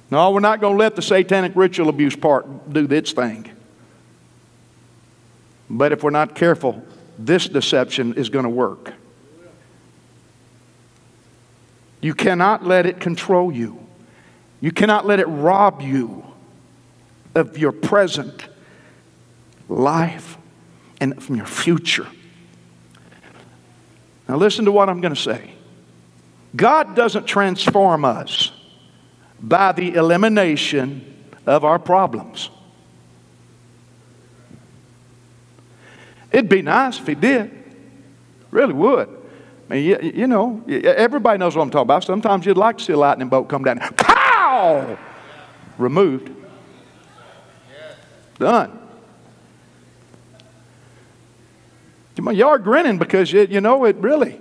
No, we're not going to let the satanic ritual abuse part do its thing. But if we're not careful, this deception is going to work. You cannot let it control you. You cannot let it rob you of your present life and from your future. Now, listen to what I'm going to say. God doesn't transform us by the elimination of our problems. It'd be nice if he did. Really would. I mean, you, you know, everybody knows what I'm talking about. Sometimes you'd like to see a lightning bolt come down. Pow! Removed. Done. You are grinning because you, you know it really.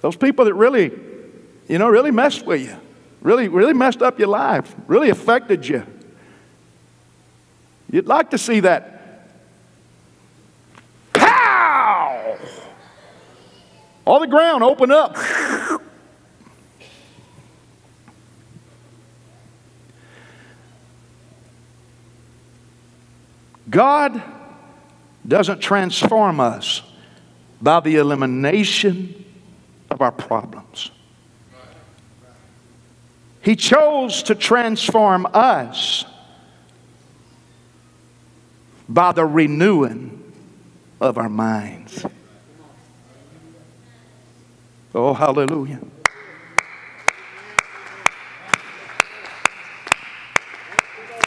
Those people that really, you know, really messed with you, really, really messed up your life, really affected you. You'd like to see that. Pow! All the ground open up. God doesn't transform us by the elimination of our problems. He chose to transform us by the renewing of our minds. Oh, hallelujah.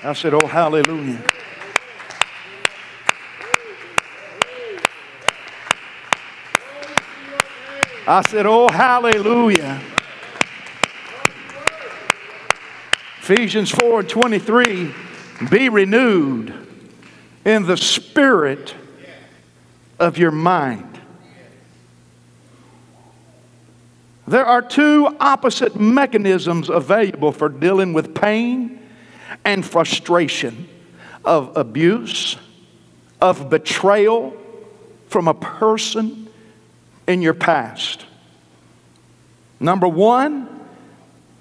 I said, Oh, hallelujah. I said, Oh, hallelujah. Ephesians 4 and 23 be renewed in the spirit of your mind. There are two opposite mechanisms available for dealing with pain and frustration of abuse, of betrayal from a person in your past. Number one,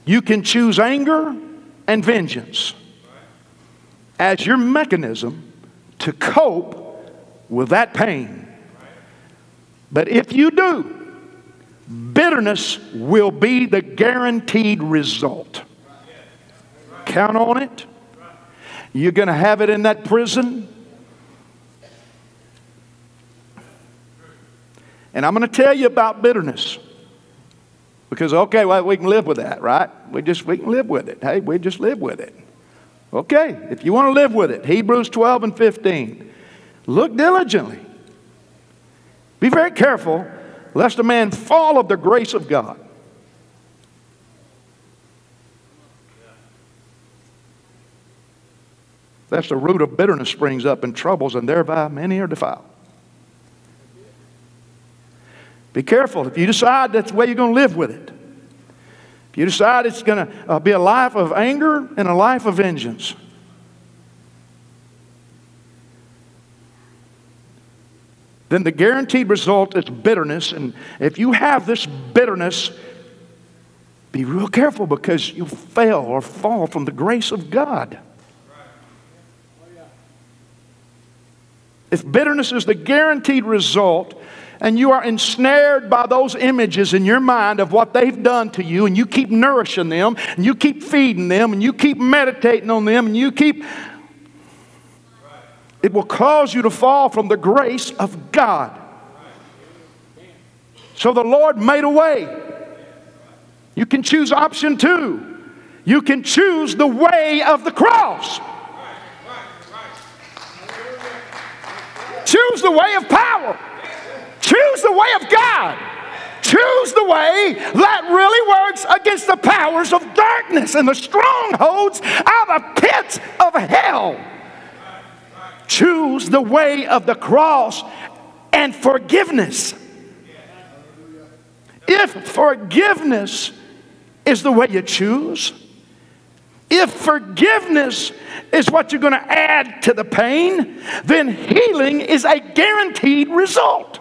you can choose anger and vengeance as your mechanism to cope with that pain. But if you do, bitterness will be the guaranteed result. Count on it. You're going to have it in that prison. And I'm going to tell you about bitterness. Because, okay, well, we can live with that, right? We just, we can live with it. Hey, we just live with it. Okay, if you want to live with it, Hebrews 12 and 15. Look diligently. Be very careful lest a man fall of the grace of God. That's the root of bitterness springs up in troubles, and thereby many are defiled. Be careful. If you decide that's the way you're going to live with it, if you decide it's going to uh, be a life of anger and a life of vengeance, then the guaranteed result is bitterness. And if you have this bitterness, be real careful because you fail or fall from the grace of God. If bitterness is the guaranteed result, and you are ensnared by those images in your mind of what they've done to you, and you keep nourishing them, and you keep feeding them, and you keep meditating on them, and you keep. It will cause you to fall from the grace of God. So the Lord made a way. You can choose option two. You can choose the way of the cross. Choose the way of power. Choose the way of God. Choose the way that really works against the powers of darkness and the strongholds out of the pits of hell. Choose the way of the cross and forgiveness. If forgiveness is the way you choose, if forgiveness is what you're going to add to the pain, then healing is a guaranteed result.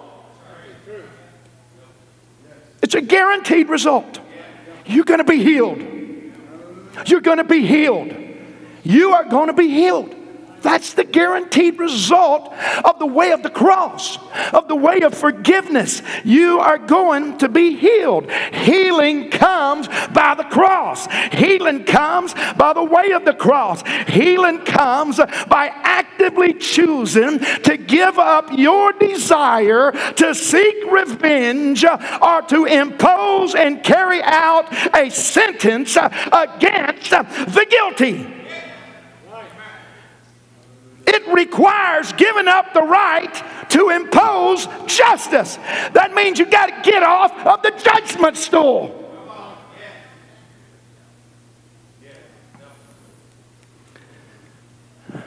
It's a guaranteed result. You're going to be healed. You're going to be healed. You are going to be healed. That's the guaranteed result of the way of the cross, of the way of forgiveness. You are going to be healed. Healing comes by the cross, healing comes by the way of the cross, healing comes by actively choosing to give up your desire to seek revenge or to impose and carry out a sentence against the guilty. It requires giving up the right to impose justice. That means you've got to get off of the judgment stool.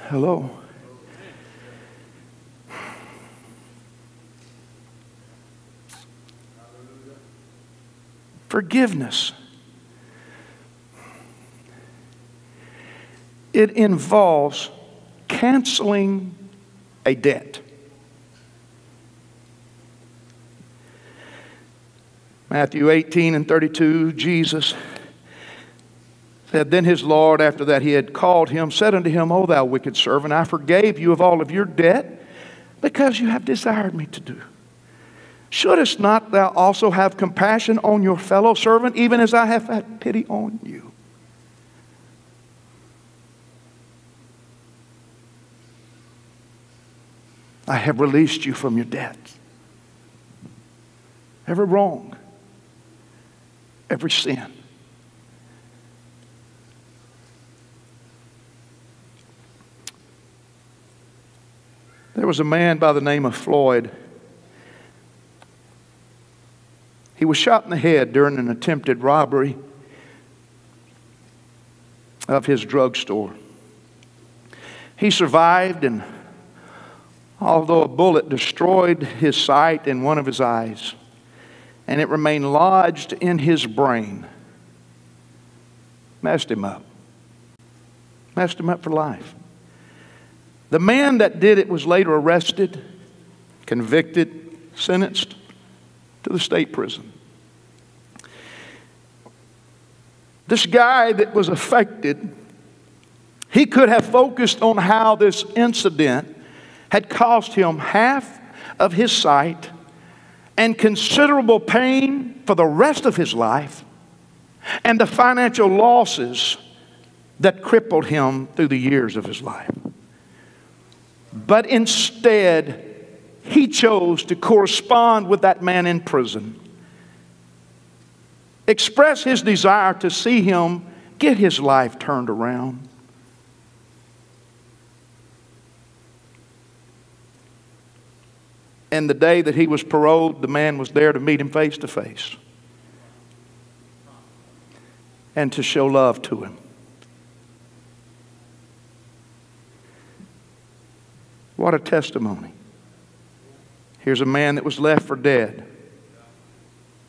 Hello. Forgiveness. It involves canceling a debt. Matthew 18 and 32, Jesus said, Then his Lord, after that he had called him, said unto him, O thou wicked servant, I forgave you of all of your debt because you have desired me to do. Shouldest not thou also have compassion on your fellow servant, even as I have had pity on you? I have released you from your debts. Every wrong, every sin. There was a man by the name of Floyd He was shot in the head during an attempted robbery of his drugstore. He survived, and although a bullet destroyed his sight in one of his eyes, and it remained lodged in his brain, messed him up. Messed him up for life. The man that did it was later arrested, convicted, sentenced to the state prison. This guy that was affected, he could have focused on how this incident had cost him half of his sight and considerable pain for the rest of his life and the financial losses that crippled him through the years of his life. But instead, he chose to correspond with that man in prison, express his desire to see him get his life turned around. And the day that he was paroled, the man was there to meet him face to face and to show love to him. What a testimony. Here's a man that was left for dead.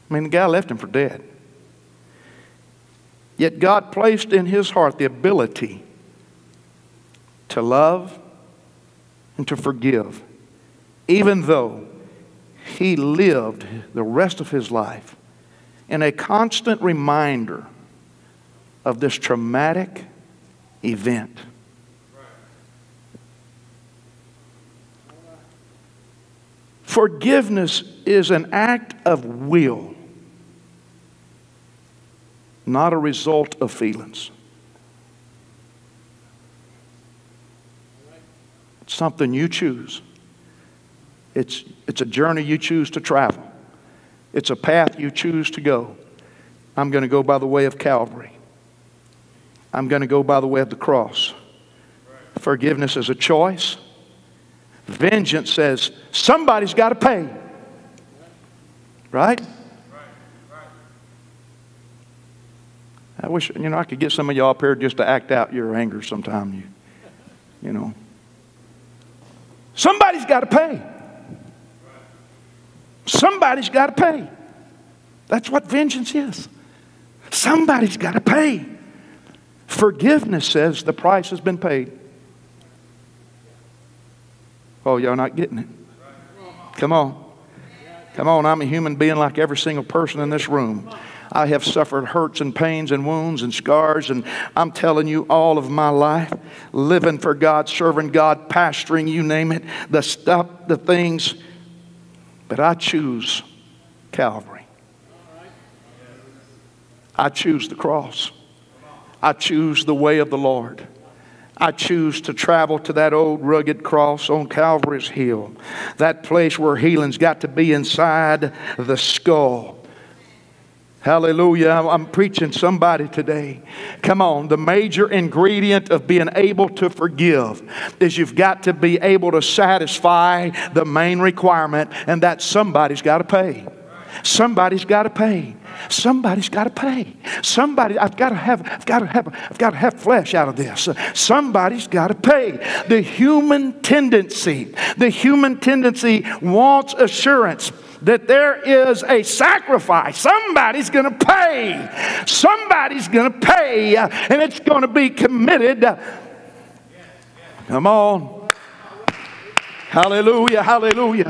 I mean, the guy left him for dead. Yet God placed in his heart the ability to love and to forgive, even though he lived the rest of his life in a constant reminder of this traumatic event. Forgiveness is an act of will, not a result of feelings. It's something you choose. It's, it's a journey you choose to travel. It's a path you choose to go. I'm going to go by the way of Calvary. I'm going to go by the way of the cross. Forgiveness is a choice. Vengeance says somebody's got to pay. Right? I wish, you know, I could get some of y'all up here just to act out your anger sometime. You, you know. Somebody's got to pay. Somebody's got to pay. That's what vengeance is. Somebody's got to pay. Forgiveness says the price has been paid. Oh, y'all not getting it? Come on. Come on, I'm a human being like every single person in this room. I have suffered hurts and pains and wounds and scars, and I'm telling you, all of my life, living for God, serving God, pastoring, you name it, the stuff, the things. But I choose Calvary. I choose the cross. I choose the way of the Lord. I choose to travel to that old rugged cross on Calvary's Hill, that place where healing's got to be inside the skull. Hallelujah. I'm, preaching somebody today. Come on. The major ingredient of being able to forgive is you've got to be able to satisfy the main requirement, and that somebody's got to pay. Somebody's got to pay. Somebody's got to pay. Somebody, I've got to have, I've got to have, I've got to have flesh out of this. Somebody's got to pay. The human tendency, the human tendency wants assurance that there is a sacrifice. Somebody's going to pay. Somebody's going to pay, and it's going to be committed. Come on. Hallelujah, hallelujah.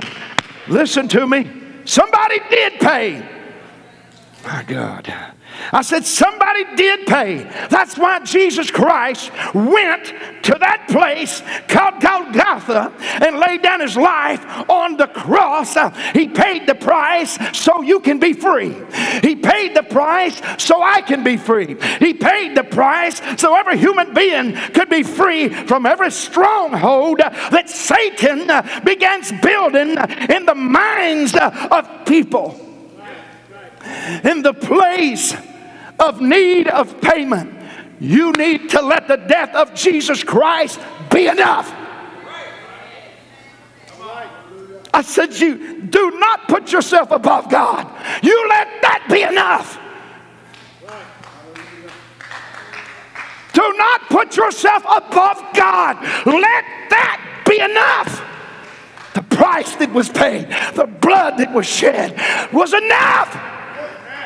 Listen to me. Somebody did pay. My God. I said, somebody did pay. That's why Jesus Christ went to that place called Golgotha and laid down his life on the cross. He paid the price so you can be free. He paid the price so I can be free. He paid the price so every human being could be free from every stronghold that Satan begins building in the minds of people. In the place of need of payment, you need to let the death of Jesus Christ be enough. I said, You do not put yourself above God. You let that be enough. Do not put yourself above God. Let that be enough. The price that was paid, the blood that was shed was enough.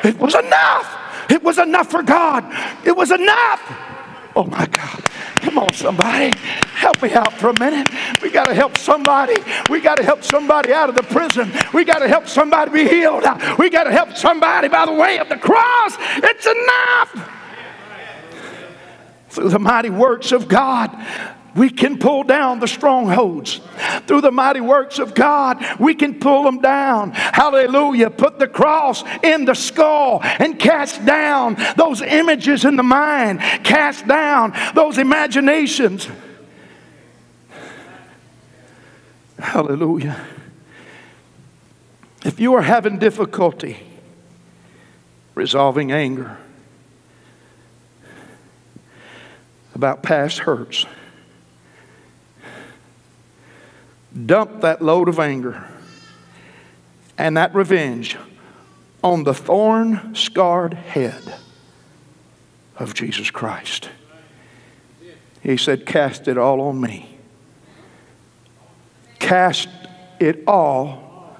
It was enough. It was enough for God. It was enough. Oh my God. Come on, somebody. Help me out for a minute. We got to help somebody. We got to help somebody out of the prison. We got to help somebody be healed. We got to help somebody by the way of the cross. It's enough. Through the mighty works of God, we can pull down the strongholds. Through the mighty works of God, we can pull them down. Hallelujah. Put the cross in the skull and cast down those images in the mind, cast down those imaginations. Hallelujah. If you are having difficulty resolving anger about past hurts, dump that load of anger and that revenge on the thorn scarred head of Jesus Christ. He said, Cast it all on me. Cast it all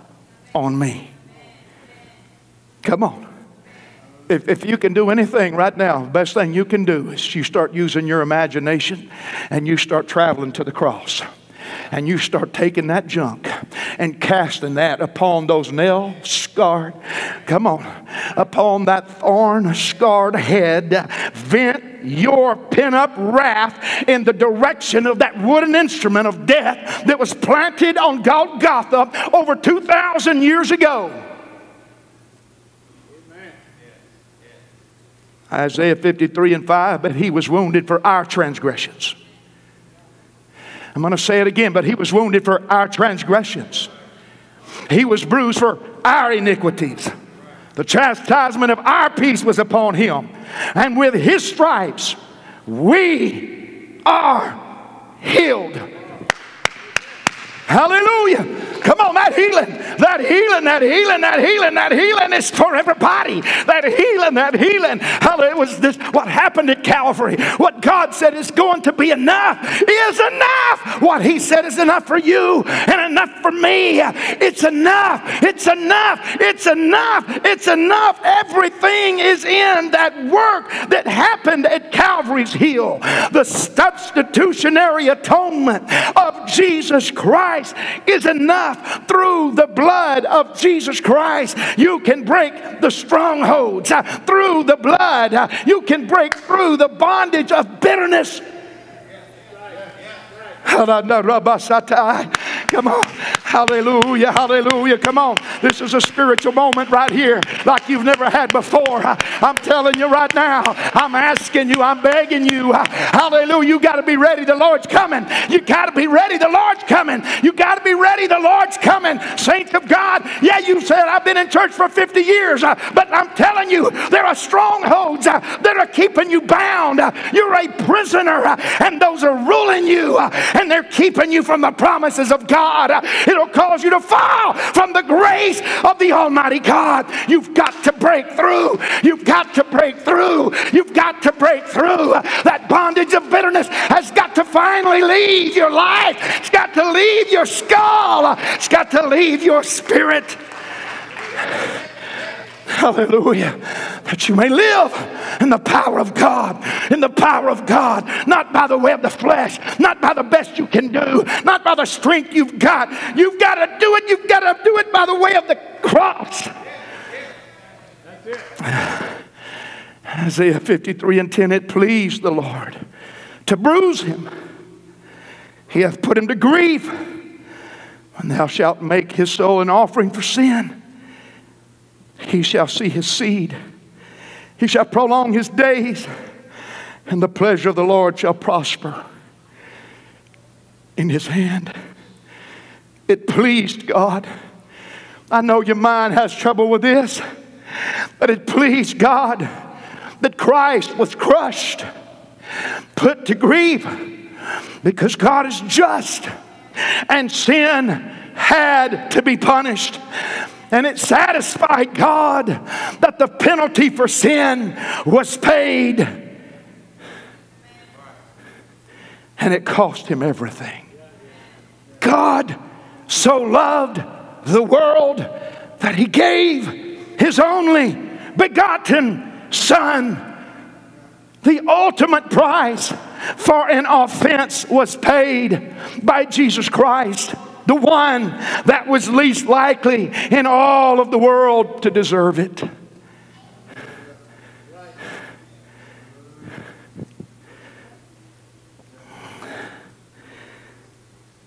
on me. Come on. If, if you can do anything right now, the best thing you can do is you start using your imagination and you start traveling to the cross and you start taking that junk and casting that upon those nail scarred, come on, upon that thorn scarred head, vent your pent up wrath in the direction of that wooden instrument of death that was planted on Golgotha over 2,000 years ago. Isaiah 53 and 5, but he was wounded for our transgressions. I'm going to say it again, but he was wounded for our transgressions. He was bruised for our iniquities. The chastisement of our peace was upon him. And with his stripes, we are healed. Hallelujah. Come on, that healing, that healing, that healing, that healing, that healing is for everybody. That healing, that healing. Hallelujah. It was this what happened at Calvary. What God said is going to be enough is enough. What He said is enough for you and enough for me. It's enough. It's enough. It's enough. It's enough. Everything is in that work that happened at Calvary's Hill. The substitutionary atonement of Jesus Christ is enough through the blood of Jesus Christ, you can break the strongholds. Uh, through the blood, uh, you can break through the bondage of bitterness. Come on. Hallelujah, hallelujah. Come on. This is a spiritual moment right here like you've never had before. I'm telling you right now, I'm asking you, I'm begging you. Hallelujah. You got to be ready. The Lord's coming. You got to be ready. The Lord's coming. You got to be ready. The Lord's coming. Saints of God, yeah, you said I've been in church for 50 years, uh, but I'm telling you, there are strongholds uh, that are keeping you bound. Uh, you're a prisoner, and those are ruling you, and they're keeping you from the promises of God. It'll cause you to fall from the grace of the Almighty God. You've got to break through. You've got to break through. You've got to break through. That bondage of bitterness has got to finally leave your life. It's got to leave your skull. It's got to leave your spirit. Hallelujah. That you may live in the power of God, in the power of God, not by the way of the flesh, not by the best you can do, not by the strength you've got. You've got to do it, you've got to do it by the way of the cross. Isaiah 53 and 10 it pleased the Lord to bruise him. He hath put him to grief. When thou shalt make his soul an offering for sin, he shall see his seed. He shall prolong his days, and the pleasure of the Lord shall prosper in his hand. It pleased God. I know your mind has trouble with this, but it pleased God that Christ was crushed, put to grief, because God is just and sin had to be punished. And it satisfied God that the penalty for sin was paid. And it cost him everything. God so loved the world that he gave his only begotten Son. The ultimate price for an offense was paid by Jesus Christ the one that was least likely in all of the world to deserve it.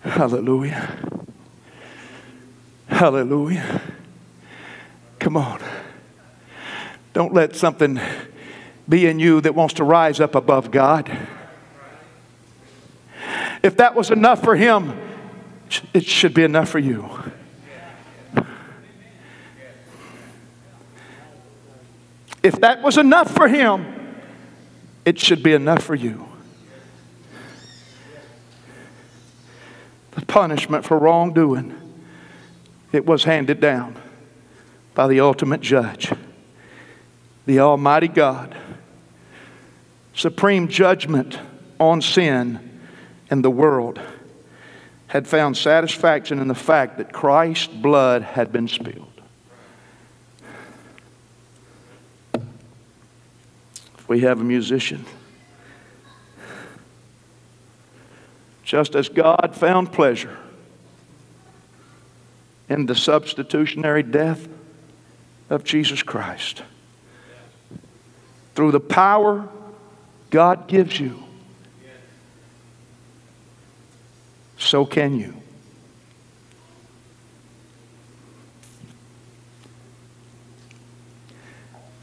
Hallelujah. Hallelujah. Come on. Don't let something be in you that wants to rise up above God. If that was enough for him, it should be enough for you. If that was enough for him, it should be enough for you. The punishment for wrongdoing, it was handed down by the ultimate judge, the Almighty God. Supreme judgment on sin and the world had found satisfaction in the fact that Christ's blood had been spilled. We have a musician, just as God found pleasure in the substitutionary death of Jesus Christ, through the power God gives you so can you.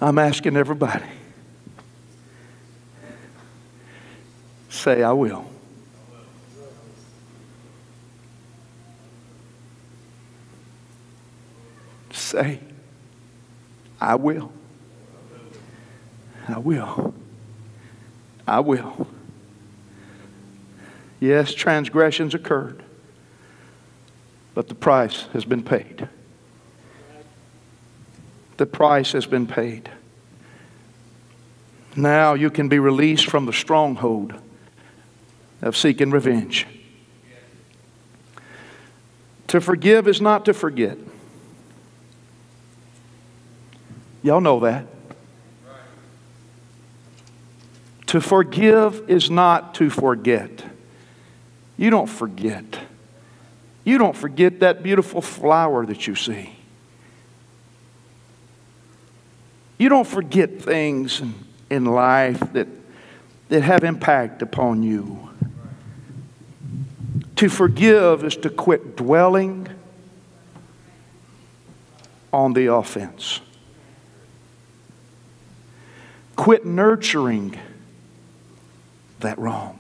I'm asking everybody say, I will. Say, I will. I will. I will. Yes, transgressions occurred, but the price has been paid. The price has been paid. Now you can be released from the stronghold of seeking revenge. To forgive is not to forget. Y'all know that. To forgive is not to forget. You don't forget. You don't forget that beautiful flower that you see. You don't forget things in, in life that, that have impact upon you. To forgive is to quit dwelling on the offense. Quit nurturing that wrong.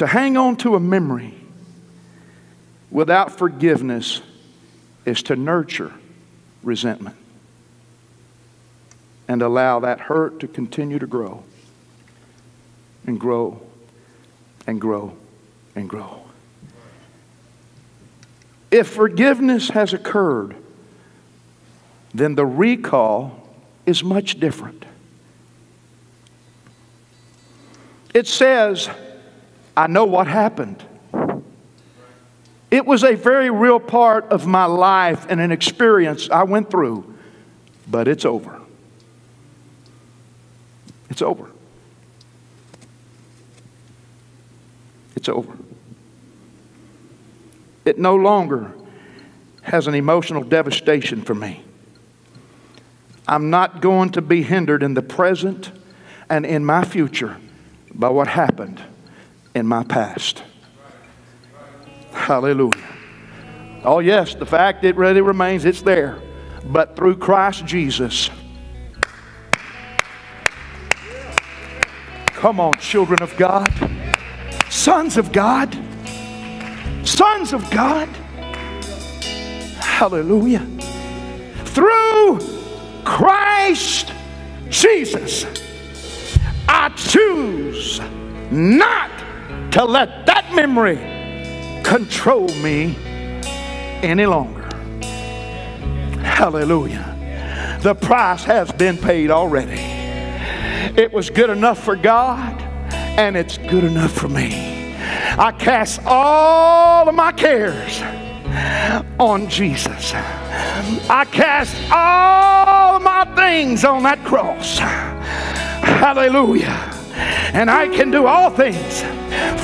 To hang on to a memory without forgiveness is to nurture resentment and allow that hurt to continue to grow and grow and grow and grow. If forgiveness has occurred, then the recall is much different. It says, I know what happened. It was a very real part of my life and an experience I went through, but it's over. It's over. It's over. It no longer has an emotional devastation for me. I'm not going to be hindered in the present and in my future by what happened in my past. Hallelujah. Oh, yes, the fact it really remains, it's there. But through Christ Jesus, come on, children of God, sons of God, sons of God. Hallelujah. Through Christ Jesus, I choose not to let that memory control me any longer. Hallelujah. The price has been paid already. It was good enough for God, and it's good enough for me. I cast all of my cares on Jesus. I cast all my things on that cross. Hallelujah. And I can do all things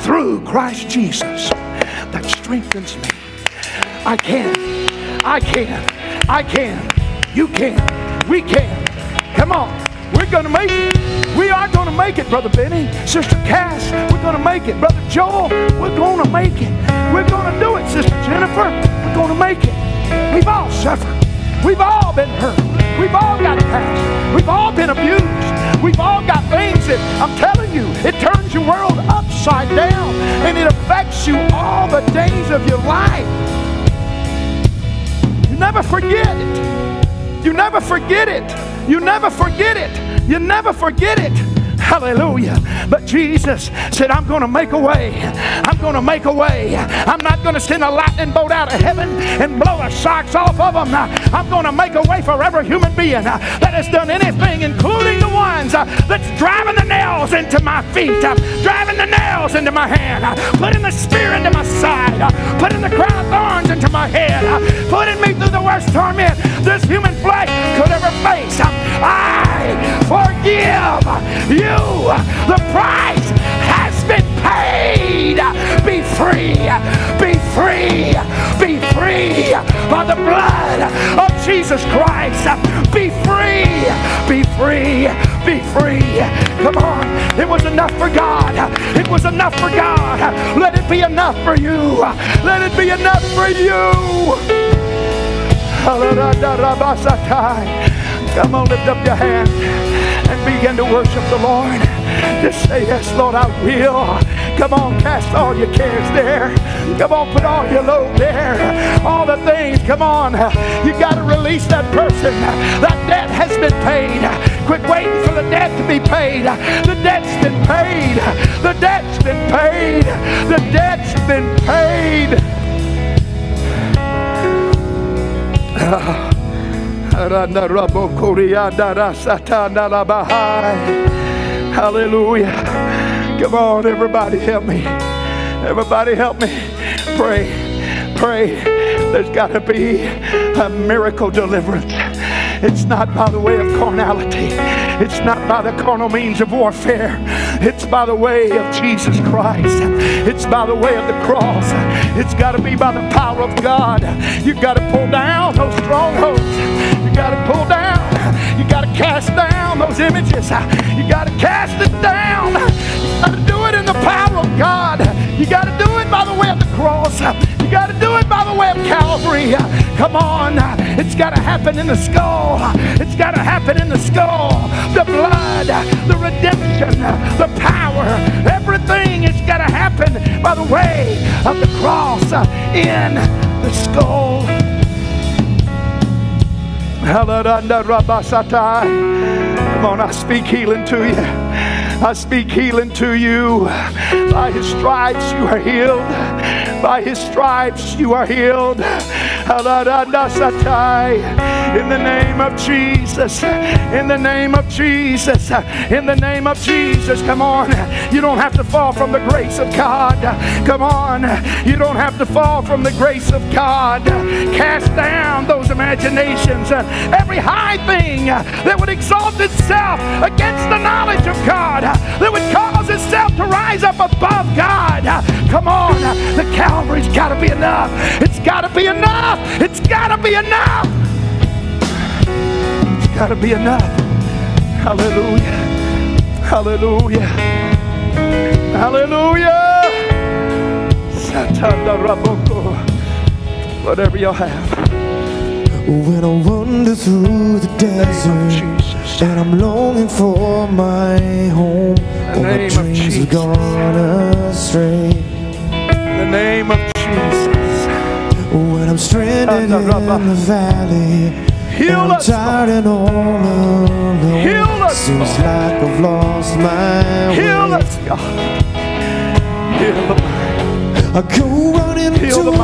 through Christ Jesus that strengthens me. I can. I can. I can. You can. We can. Come on. We're going to make it. We are going to make it, Brother Benny. Sister Cass, we're going to make it. Brother Joel, we're going to make it. We're going to do it, Sister Jennifer. We're going to make it. We've all suffered. We've all been hurt. We've all got past. We've all been abused. We've all got things that I'm telling you, it turns your world upside down and it affects you all the days of your life. You never forget it. You never forget it. You never forget it. You never forget it. Hallelujah. But Jesus said, I'm going to make a way. I'm going to make a way. I'm not going to send a lightning bolt out of heaven and blow the socks off of them. I'm going to make a way for every human being that has done anything, including the ones that's driving the nails into my feet, driving the nails into my hand, putting the spear into my side, putting the crown of thorns into my head, putting me through the worst torment this human flesh could ever face. I forgive you. The price has been paid. Be free. Be free. Be free by the blood of Jesus Christ. Be free. Be free. Be free. Come on. It was enough for God. It was enough for God. Let it be enough for you. Let it be enough for you. Come on, lift up your hand and begin to worship the Lord. Just say, Yes, Lord, I will. Come on, cast all your cares there. Come on, put all your load there. All the things, come on. You got to release that person. That debt has been paid. Quit waiting for the debt to be paid. The debt's been paid. The debt's been paid. The debt's been paid. Ah. Hallelujah. Come on, everybody, help me. Everybody, help me. Pray, pray. There's got to be a miracle deliverance. It's not by the way of carnality. It's not by the carnal means of warfare. It's by the way of Jesus Christ. It's by the way of the cross. It's got to be by the power of God. You've got to pull down those strongholds. You got to pull down. You got to cast down those images. You got to cast it down. You got to do it in the power of God. You got to do it by the way of the cross. You got to do it by the way of Calvary. Come on. It's got to happen in the skull. It's got to happen in the skull. The blood, the redemption, the power, everything. It's got to happen by the way of the cross in the skull. Come on, I speak healing to you. I speak healing to you. By his stripes you are healed. By his stripes you are healed. In the name of Jesus. In the name of Jesus. In the name of Jesus. Come on. You don't have to fall from the grace of God. Come on. You don't have to fall from the grace of God. Cast down those imaginations. Every high thing that would exalt itself against the knowledge of God, that would cause itself to rise up above God. Come on. The Calvary's got to be enough. It's got to be enough. It's got to be enough. It's got to be enough. Hallelujah. Hallelujah. Hallelujah. Whatever y'all have. When I wander through the desert Jesus. and I'm longing for my home, all my dreams have gone astray. The name of Jesus. When I'm stranded in the valley, Heal I'm us, tired and all alone. Heal us, Seems Lord. like I've lost my Heal way. us, God. Heal the mind. I go running Heal to the your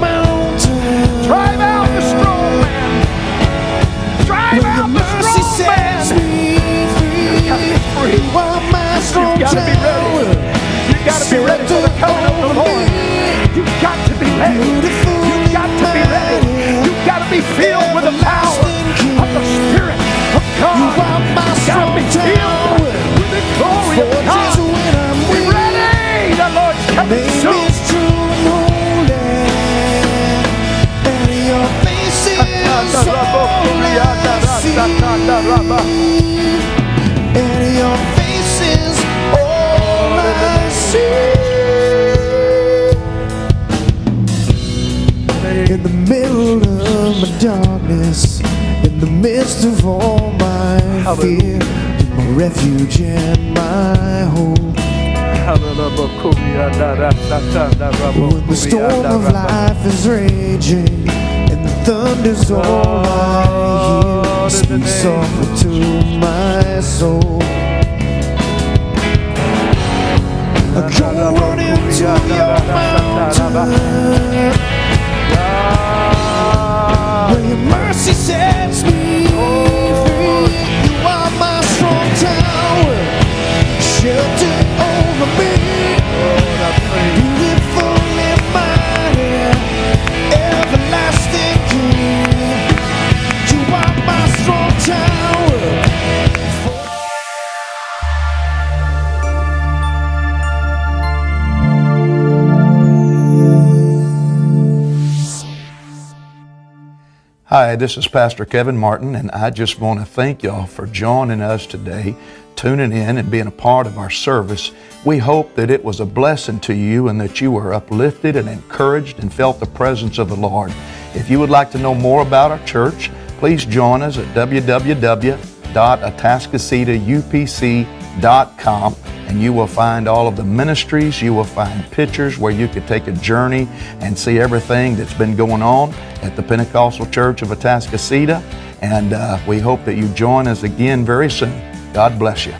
mountain. Drive out the strong man. Drive out the got darkness, in the midst of all my fear, my refuge and my hope. When the storm of life is raging and the thunder's all I hear, speak softly to my soul. I go running to your mountain mercy sets me free. You are my strong tower, shelter over me. Hi, this is Pastor Kevin Martin, and I just want to thank y'all for joining us today, tuning in and being a part of our service. We hope that it was a blessing to you and that you were uplifted and encouraged and felt the presence of the Lord. If you would like to know more about our church, please join us at www.atascocitaupc.com and you will find all of the ministries. You will find pictures where you could take a journey and see everything that's been going on at the Pentecostal Church of Atascocita. And uh, we hope that you join us again very soon. God bless you.